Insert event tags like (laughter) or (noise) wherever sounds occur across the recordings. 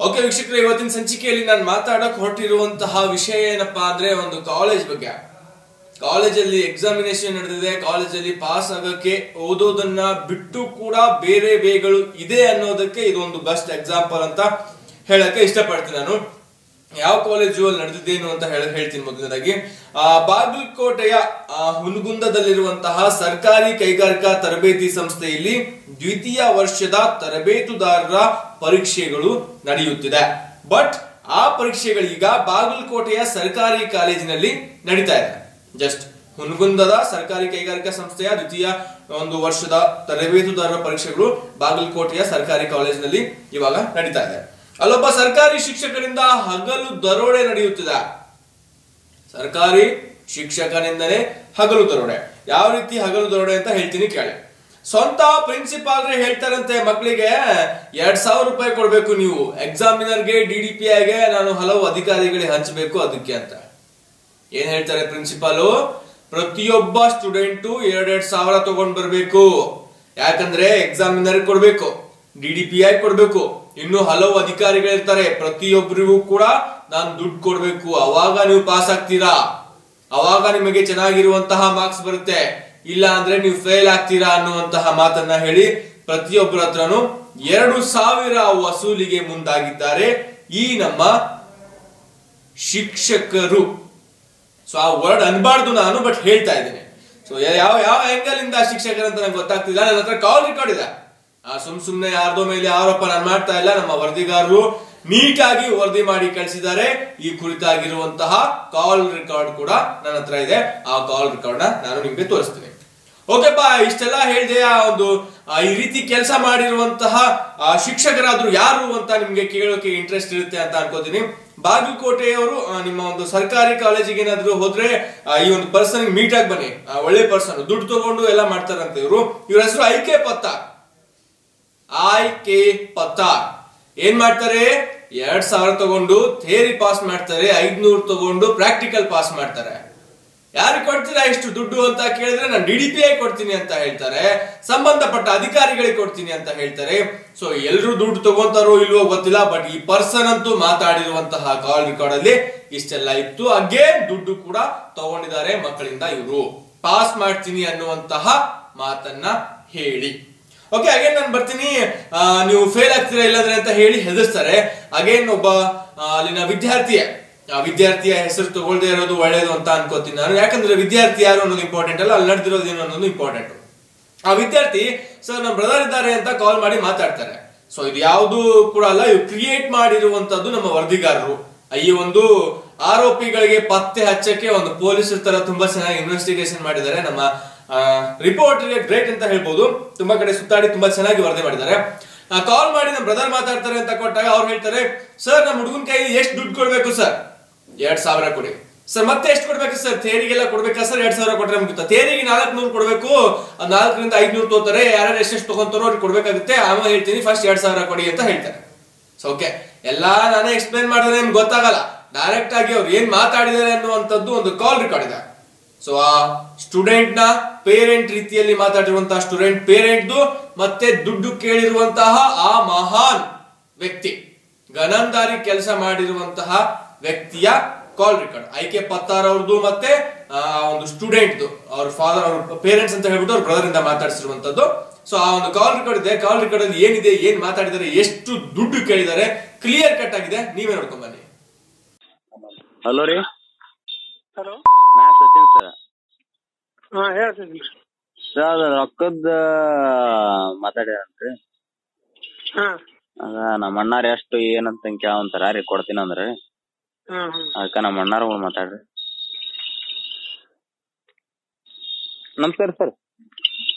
Okay ವೀಕ್ಷಕರೇ, ಇವತ್ತಿನ ಸಂಚಿಕೆಯಲ್ಲಿ ನಾನು ಮಾತಾಡಕ್ ಹೊರಟಿರುವಂತಹ ವಿಷಯ ಏನಪ್ಪಾ ಅಂದ್ರೆ ಒಂದು ಕಾಲೇಜ್ ಬಗ್ಗೆ. ಕಾಲೇಜಲ್ಲಿ ಎಕ್ಸಾಮಿನೇಷನ್ ನಡೆದಿದೆ ಕಾಲೇಜಲ್ಲಿ ಪಾಸ್ ಆಗಕ್ಕೆ ಓದೋದನ್ನ ಬಿಟ್ಟು ಕೂಡ ಬೇರೆ ವೇಗಳು ಇದೆ ಅನ್ನೋದಕ್ಕೆ ಇದೊಂದು ಬೆಸ್ಟ್ ಎಕ್ಸಾಂಪಲ್ ಅಂತ ಹೇಳಕ್ಕೆ ಇಷ್ಟಪಡ್ತೀನಿ ನಾನು. ಯಾವ ಕಾಲೇಜು ಅಲ್ಲಿ ನಡೆದಿದ್ದೇನು ಅಂತ ಹೇಳ, ಹೇಳ್ತೀನಿ ಮೊದಲನೇದಾಗಿ. ಆ, ಬಾಗಲಕೋಟೆಯ ಹುನಗುಂದದಲ್ಲಿರುವಂತಹ ಸರ್ಕಾರಿ ಕೈಗಾರಿಕಾ ತರಬೇತಿ ಸಂಸ್ಥೆಯಲ್ಲಿ ದ್ವಿತೀಯ ವರ್ಷದ ತರಬೇತುದಾರರ ಪರೀಕ್ಷೆಗಳು ನಡೆಯುತ್ತಿದೆ. ಬಟ್ ಆ ಪರೀಕ್ಷೆಗಳೀಗ ಬಾಗಲಕೋಟೆಯ ಸರ್ಕಾರಿ ಕಾಲೇಜಿನಲ್ಲಿ ನಡೀತಾ ಇದೆ. ಜಸ್ಟ್ ಹುನಗುಂದದ ಸರ್ಕಾರಿ ಕೈಗಾರಿಕಾ ಸಂಸ್ಥೆಯ ದ್ವಿತೀಯ ಒಂದು ವರ್ಷದ ತರಬೇತುದಾರರ ಪರೀಕ್ಷೆಗಳು ಬಾಗಲಕೋಟೆಯ ಸರ್ಕಾರಿ ಕಾಲೇಜಿನಲ್ಲಿ ಇವಾಗ ನಡೀತಾ ಇದೆ. ಅಲ್ಲೊಬ್ಬ ಸರ್ಕಾರಿ ಶಿಕ್ಷಕರಿಂದ ಹಗಲು ದರೋಡೆ ನಡೆಯುತ್ತಿದೆ. ಸರ್ಕಾರಿ ಶಿಕ್ಷಕನಿಂದಲೇ ಹಗಲು ದರೋಡೆ. ಯಾವ ರೀತಿ ಹಗಲು ದರೋಡೆ ಅಂತ ಹೇಳ್ತೀನಿ ಕೇಳಿ. ಸ್ವಂತ ಪ್ರಿನ್ಸಿಪಾಲ್ರೇ ಹೇಳ್ತಾರಂತೆ ಮಕ್ಕಳಿಗೆ ಎರಡ್ ಸಾವಿರ ರೂಪಾಯಿ ಕೊಡಬೇಕು ನೀವು. ಎಕ್ಸಾಮಿನರ್ಗೆ, ಡಿ ಡಿ ಪಿ ಐಗೆ ನಾನು ಹಲವು ಅಧಿಕಾರಿಗಳಿಗೆ ಹಂಚಬೇಕು ಅದಕ್ಕೆ ಅಂತ. ಏನ್ ಹೇಳ್ತಾರೆ ಪ್ರಿನ್ಸಿಪಾಲು? ಪ್ರತಿಯೊಬ್ಬ ಸ್ಟೂಡೆಂಟು ಎರಡೆರಡು ಸಾವಿರ ತಗೊಂಡ್ ಬರ್ಬೇಕು. ಯಾಕಂದ್ರೆ ಎಕ್ಸಾಮಿನರ್ ಕೊಡ್ಬೇಕು. ಡಿ ಡಿ ಪಿ ಐ ಕೊಡ್ಬೇಕು. ಇನ್ನು ಹಲವು ಅಧಿಕಾರಿಗಳಿರ್ತಾರೆ. ಪ್ರತಿಯೊಬ್ಬರಿಗೂ ಕೂಡ ನಾನು ದುಡ್ಡು ಕೊಡ್ಬೇಕು. ಅವಾಗ ನೀವು ಪಾಸ್ ಆಗ್ತೀರಾ? ಅವಾಗ ನಿಮಗೆ ಚೆನ್ನಾಗಿರುವಂತಹ ಮಾರ್ಕ್ಸ್ ಬರುತ್ತೆ. ಇಲ್ಲ ಅಂದ್ರೆ ನೀವು ಫೇಲ್ ಆಗ್ತೀರಾ ಅನ್ನುವಂತಹ ಮಾತನ್ನ ಹೇಳಿ ಪ್ರತಿಯೊಬ್ಬರ ಹತ್ರನು ಎರಡು ಸಾವಿರ ವಸೂಲಿಗೆ ಮುಂದಾಗಿದ್ದಾರೆ ಈ ನಮ್ಮ ಶಿಕ್ಷಕರು. ಸೊ ಆ ವರ್ಡ್ ಅನ್ಬಾರ್ದು ನಾನು ಬಟ್ ಹೇಳ್ತಾ ಇದ್ದೇನೆ. ಸೊ ಯಾವ ಯಾವ ಆಂಗಲ್ ಇಂದ ಶಿಕ್ಷಕರಂತ ಅಂತ ನಂಗೆ ಗೊತ್ತಾಗ್ತಿಲ್ಲ. ನನ್ನ ಹತ್ರ ಕಾಲ್ ರೆಕಾರ್ಡ್ ಇದೆ. ಸುಮ್ ಸುಮ್ನೆ ಯಾರ್ದೋ ಮೇಲೆ ಆರೋಪ ನಾನು ಮಾಡ್ತಾ ಇಲ್ಲ, ನಮ್ಮ ವರದಿಗಾರರು ನೀಟಾಗಿ ವರದಿ ಮಾಡಿ ಕಳಿಸಿದ್ದಾರೆ. ಈ ಕುರಿತಾಗಿರುವಂತಹ ಕಾಲ್ ರೆಕಾರ್ಡ್ ಕೂಡ ನನ್ನ ಹತ್ರ ಇದೆ. ಆ ಕಾಲ್ ರೆಕಾರ್ಡ್ ನಾನು ನಿಮ್ಗೆ ತೋರಿಸ್ತೀನಿ. ಓಕೆಪ್ಪ ಇಷ್ಟೆಲ್ಲ ಹೇಳಿದೆ ಆ ಒಂದು ಈ ರೀತಿ ಕೆಲಸ ಮಾಡಿರುವಂತಹ ಶಿಕ್ಷಕರಾದ್ರು ಯಾರು ಅಂತ ನಿಮ್ಗೆ ಕೇಳೋಕೆ ಇಂಟ್ರೆಸ್ಟ್ ಇರುತ್ತೆ ಅಂತ ಅನ್ಕೋತೀನಿ. ಬಾಗಲಕೋಟೆಯವರು ನಿಮ್ಮ ಒಂದು ಸರ್ಕಾರಿ ಕಾಲೇಜಿಗೆ ಏನಾದ್ರು ಹೋದ್ರೆ ಈ ಒಂದು ಪರ್ಸನ್ ಮೀಟ್ ಆಗಿ ಬನ್ನಿ. ಒಳ್ಳೆ ಪರ್ಸನ್ ದುಡ್ಡು ತಗೊಂಡು ಎಲ್ಲ ಮಾಡ್ತಾರಂತೆ ಇವರು. ಇವ್ರ ಹೆಸರು I K K Pattar. I K Pattar. ಏನ್ ಮಾಡ್ತಾರೆ? ಎರಡ್ ಸಾವಿರ ತಗೊಂಡು ಥೇರಿ ಪಾಸ್ ಮಾಡ್ತಾರೆ, ಐದ್ನೂರು ತಗೊಂಡು ಪ್ರಾಕ್ಟಿಕಲ್ ಪಾಸ್ ಮಾಡ್ತಾರೆ. ಯಾರು ಕೊಡ್ತೀರಾ ಇಷ್ಟು ದುಡ್ಡು ಅಂತ ಕೇಳಿದ್ರೆ ನಾನು ಡಿ ಡಿ ಪಿ ಐ ಕೊಡ್ತೀನಿ ಅಂತ ಹೇಳ್ತಾರೆ, ಸಂಬಂಧಪಟ್ಟ ಅಧಿಕಾರಿಗಳಿಗೆ ಕೊಡ್ತೀನಿ ಅಂತ ಹೇಳ್ತಾರೆ. ಸೊ ಎಲ್ಲರೂ ದುಡ್ಡು ತಗೊಂತಾರೋ ಇಲ್ವೋ ಗೊತ್ತಿಲ್ಲ ಬಟ್ ಈ ಪರ್ಸನ್ ಅಂತೂ ಮಾತಾಡಿರುವಂತಹ ಕಾಲ್ ರೆಕಾರ್ಡ್ ಅಲ್ಲಿ ಇಷ್ಟೆಲ್ಲ ಇತ್ತು. ಹಾಗೆ ದುಡ್ಡು ಕೂಡ ತಗೊಂಡಿದ್ದಾರೆ ಮಕ್ಕಳಿಂದ ಇವರು. ಪಾಸ್ ಮಾಡ್ತೀನಿ ಅನ್ನುವಂತಹ ಮಾತನ್ನ ಹೇಳಿ. ಓಕೆ ಅಗೇನ್ ನಾನು ಬರ್ತೀನಿ. ನೀವು ಫೇಲ್ ಆಗ್ತೀರಾ ಇಲ್ಲದ್ರೆ ಅಂತ ಹೇಳಿ ಹೆದರ್ಸ್ತಾರೆ ಅಗೇನ್ ಒಬ್ಬ ಅಲ್ಲಿನ ವಿದ್ಯಾರ್ಥಿಯ. ವಿದ್ಯಾರ್ಥಿಯ ಹೆಸರು ತಗೊಳ್ದೇ ಇರೋದು ಒಳ್ಳೇದು ಅಂತ ಅನ್ಕೋತೀನಿ ನಾನು. ಯಾಕಂದ್ರೆ ವಿದ್ಯಾರ್ಥಿ ಯಾರು ಅನ್ನೋದು ಇಂಪಾರ್ಟೆಂಟ್ ಅಲ್ಲ, ಅಲ್ಲಿ ನಡೆದಿರೋದು ಏನು ಅನ್ನೋದು ಇಂಪಾರ್ಟೆಂಟ್ ಆ ವಿದ್ಯಾರ್ಥಿ ಸರ್ ನಮ್ಮ ಬ್ರದರ್ ಇದ್ದಾರೆ ಅಂತ ಕಾಲ್ ಮಾಡಿ ಮಾತಾಡ್ತಾರೆ. ಸೊ ಇದು ಯಾವುದು ಕೂಡ ಅಲ್ಲ ಇವು ಕ್ರಿಯೇಟ್ ಮಾಡಿರುವಂತದ್ದು ನಮ್ಮ ವರದಿಗಾರರು. ಈ ಒಂದು ಆರೋಪಿಗಳಿಗೆ ಪತ್ತೆ ಹಚ್ಚಕ್ಕೆ ಒಂದು ಪೊಲೀಸರ ತರ ತುಂಬಾ ಚೆನ್ನಾಗಿ ಇನ್ವೆಸ್ಟಿಗೇಷನ್ ಮಾಡಿದ್ದಾರೆ ನಮ್ಮ ರಿಪೋರ್ಟ್ಗೆ ಗ್ರೇಟ್ ಅಂತ ಹೇಳ್ಬೋದು. ತುಂಬಾ ಕಡೆ ಸುತ್ತಾಡಿ ತುಂಬಾ ಚೆನ್ನಾಗಿ ವರದಿ ಮಾಡಿದ್ದಾರೆ. ಕಾಲ್ ಮಾಡಿ ನಮ್ಮ ಬ್ರದರ್ ಮಾತಾಡ್ತಾರೆ ಅಂತ ಕೊಟ್ಟಾಗ ಅವ್ರು ಹೇಳ್ತಾರೆ ಸರ್ ನಮ್ಮ ಹುಡುಗನ ಕೈಯಲ್ಲಿ ಎಷ್ಟು ದುಡ್ಡು ಕೊಡ್ಬೇಕು ಸರ್ ಎರಡ್ ಸಾವಿರ ಕೊಡಿ. ಸರ್ ಮತ್ತೆ ಎಷ್ಟು ಕೊಡ್ಬೇಕು ಸರ್ ಥೇರಿಗೆಲ್ಲ ಕೊಡ್ಬೇಕಾ ಸರ್ ಎರಡ್ ಸಾವಿರ ಕೊಟ್ರೆ ನಮ್ಗೆ ಥೇರಿಗೆ ನಾಲ್ಕು ನೂರು ಕೊಡಬೇಕು, ನಾಲ್ಕರಿಂದ ಐದ್ನೂರು ಯಾರು ಯಾರ್ಯಾರು ಎಷ್ಟೆಷ್ಟು ತಗೊಂತಾರೋ ಅವ್ರಿಗೆ ಕೊಡ್ಬೇಕಾಗುತ್ತೆ ಆಮೇಲೆ ಹೇಳ್ತೀನಿ ಫಸ್ಟ್ ಎರಡ್ ಸಾವಿರ ಕೊಡಿ ಅಂತ ಹೇಳ್ತಾರೆ. ಸೊ ಓಕೆ ಎಲ್ಲಾ ನಾನೇ ಎಕ್ಸ್ಪ್ಲೈನ್ ಮಾಡಿದ್ರೆ ನಿಮ್ಗೆ ಗೊತ್ತಾಗಲ್ಲ. ಡೈರೆಕ್ಟ್ ಆಗಿ ಅವ್ರು ಏನ್ ಮಾತಾಡಿದ್ದಾರೆ ಅನ್ನುವಂಥದ್ದು ಒಂದು ಕಾಲ್ ರೆಕಾರ್ಡ್ ಇದೆ. ಸೊ ಆ ಸ್ಟೂಡೆಂಟ್ನ ಪೇರೆಂಟ್ ರೀತಿಯಲ್ಲಿ ಮಾತಾಡಿರುವಂತಹ ಸ್ಟೂಡೆಂಟ್ ಪೇರೆಂಟ್ ಮತ್ತೆ ದುಡ್ಡು ಕೇಳಿರುವಂತಹ ಆ ಮಹಾನ್ ವ್ಯಕ್ತಿ ಗನಂದಾರಿ ಕೆಲಸ ಮಾಡಿರುವಂತಹ ವ್ಯಕ್ತಿಯ ಕಾಲ್ ರೆಕಾರ್ಡ್ ಐಕೆ ಪತ್ತಾರ್ ಅವ್ರದ್ದು ಮತ್ತೆ ಆ ಒಂದು ಸ್ಟೂಡೆಂಟ್ ಅವ್ರ ಫಾದರ್ ಅವ್ರ ಪೇರೆಂಟ್ಸ್ ಅಂತ ಹೇಳ್ಬಿಟ್ಟು ಅವ್ರ ಬ್ರದರ್ ಇಂದ ಮಾತಾಡಿಸಿರುವಂತದ್ದು. ಸೊ ಆ ಒಂದು ಕಾಲ್ ರೆಕಾರ್ಡ್ ಇದೆ. ಕಾಲ್ ರೆಕಾರ್ಡ್ ಅಲ್ಲಿ ಏನಿದೆ ಏನ್ ಮಾತಾಡಿದ್ದಾರೆ ಎಷ್ಟು ದುಡ್ಡು ಕೇಳಿದ್ದಾರೆ ಕ್ಲಿಯರ್ ಕಟ್ ಆಗಿದೆ. ನೀವೇ ನೋಡ್ಕೊಂಡ್ ಬನ್ನಿ. ಹಲೋ ರೀ. ಹಲೋ ನಾ ಸಚಿನ್ ಸರ್ ಹಾ ಸರ್ ರೊಕ್ಕದ ಮಾತಾಡ್ಯಾರನ್ರಿ ಹಾ. ಅದ ನಮ್ಮ ಅಣ್ಣಾರ ಎಷ್ಟು ಏನಂತ ಕೇಳಂತಾರ ರೀ ಕೊಡ್ತೀನಿ ಅಂದ್ರೆ. ಅದಕ್ಕ ನಮ್ಮ ಅಣ್ಣಾರ ಮಾತಾಡ್ರಿ. ನಮಸ್ಕಾರ ಸರ್.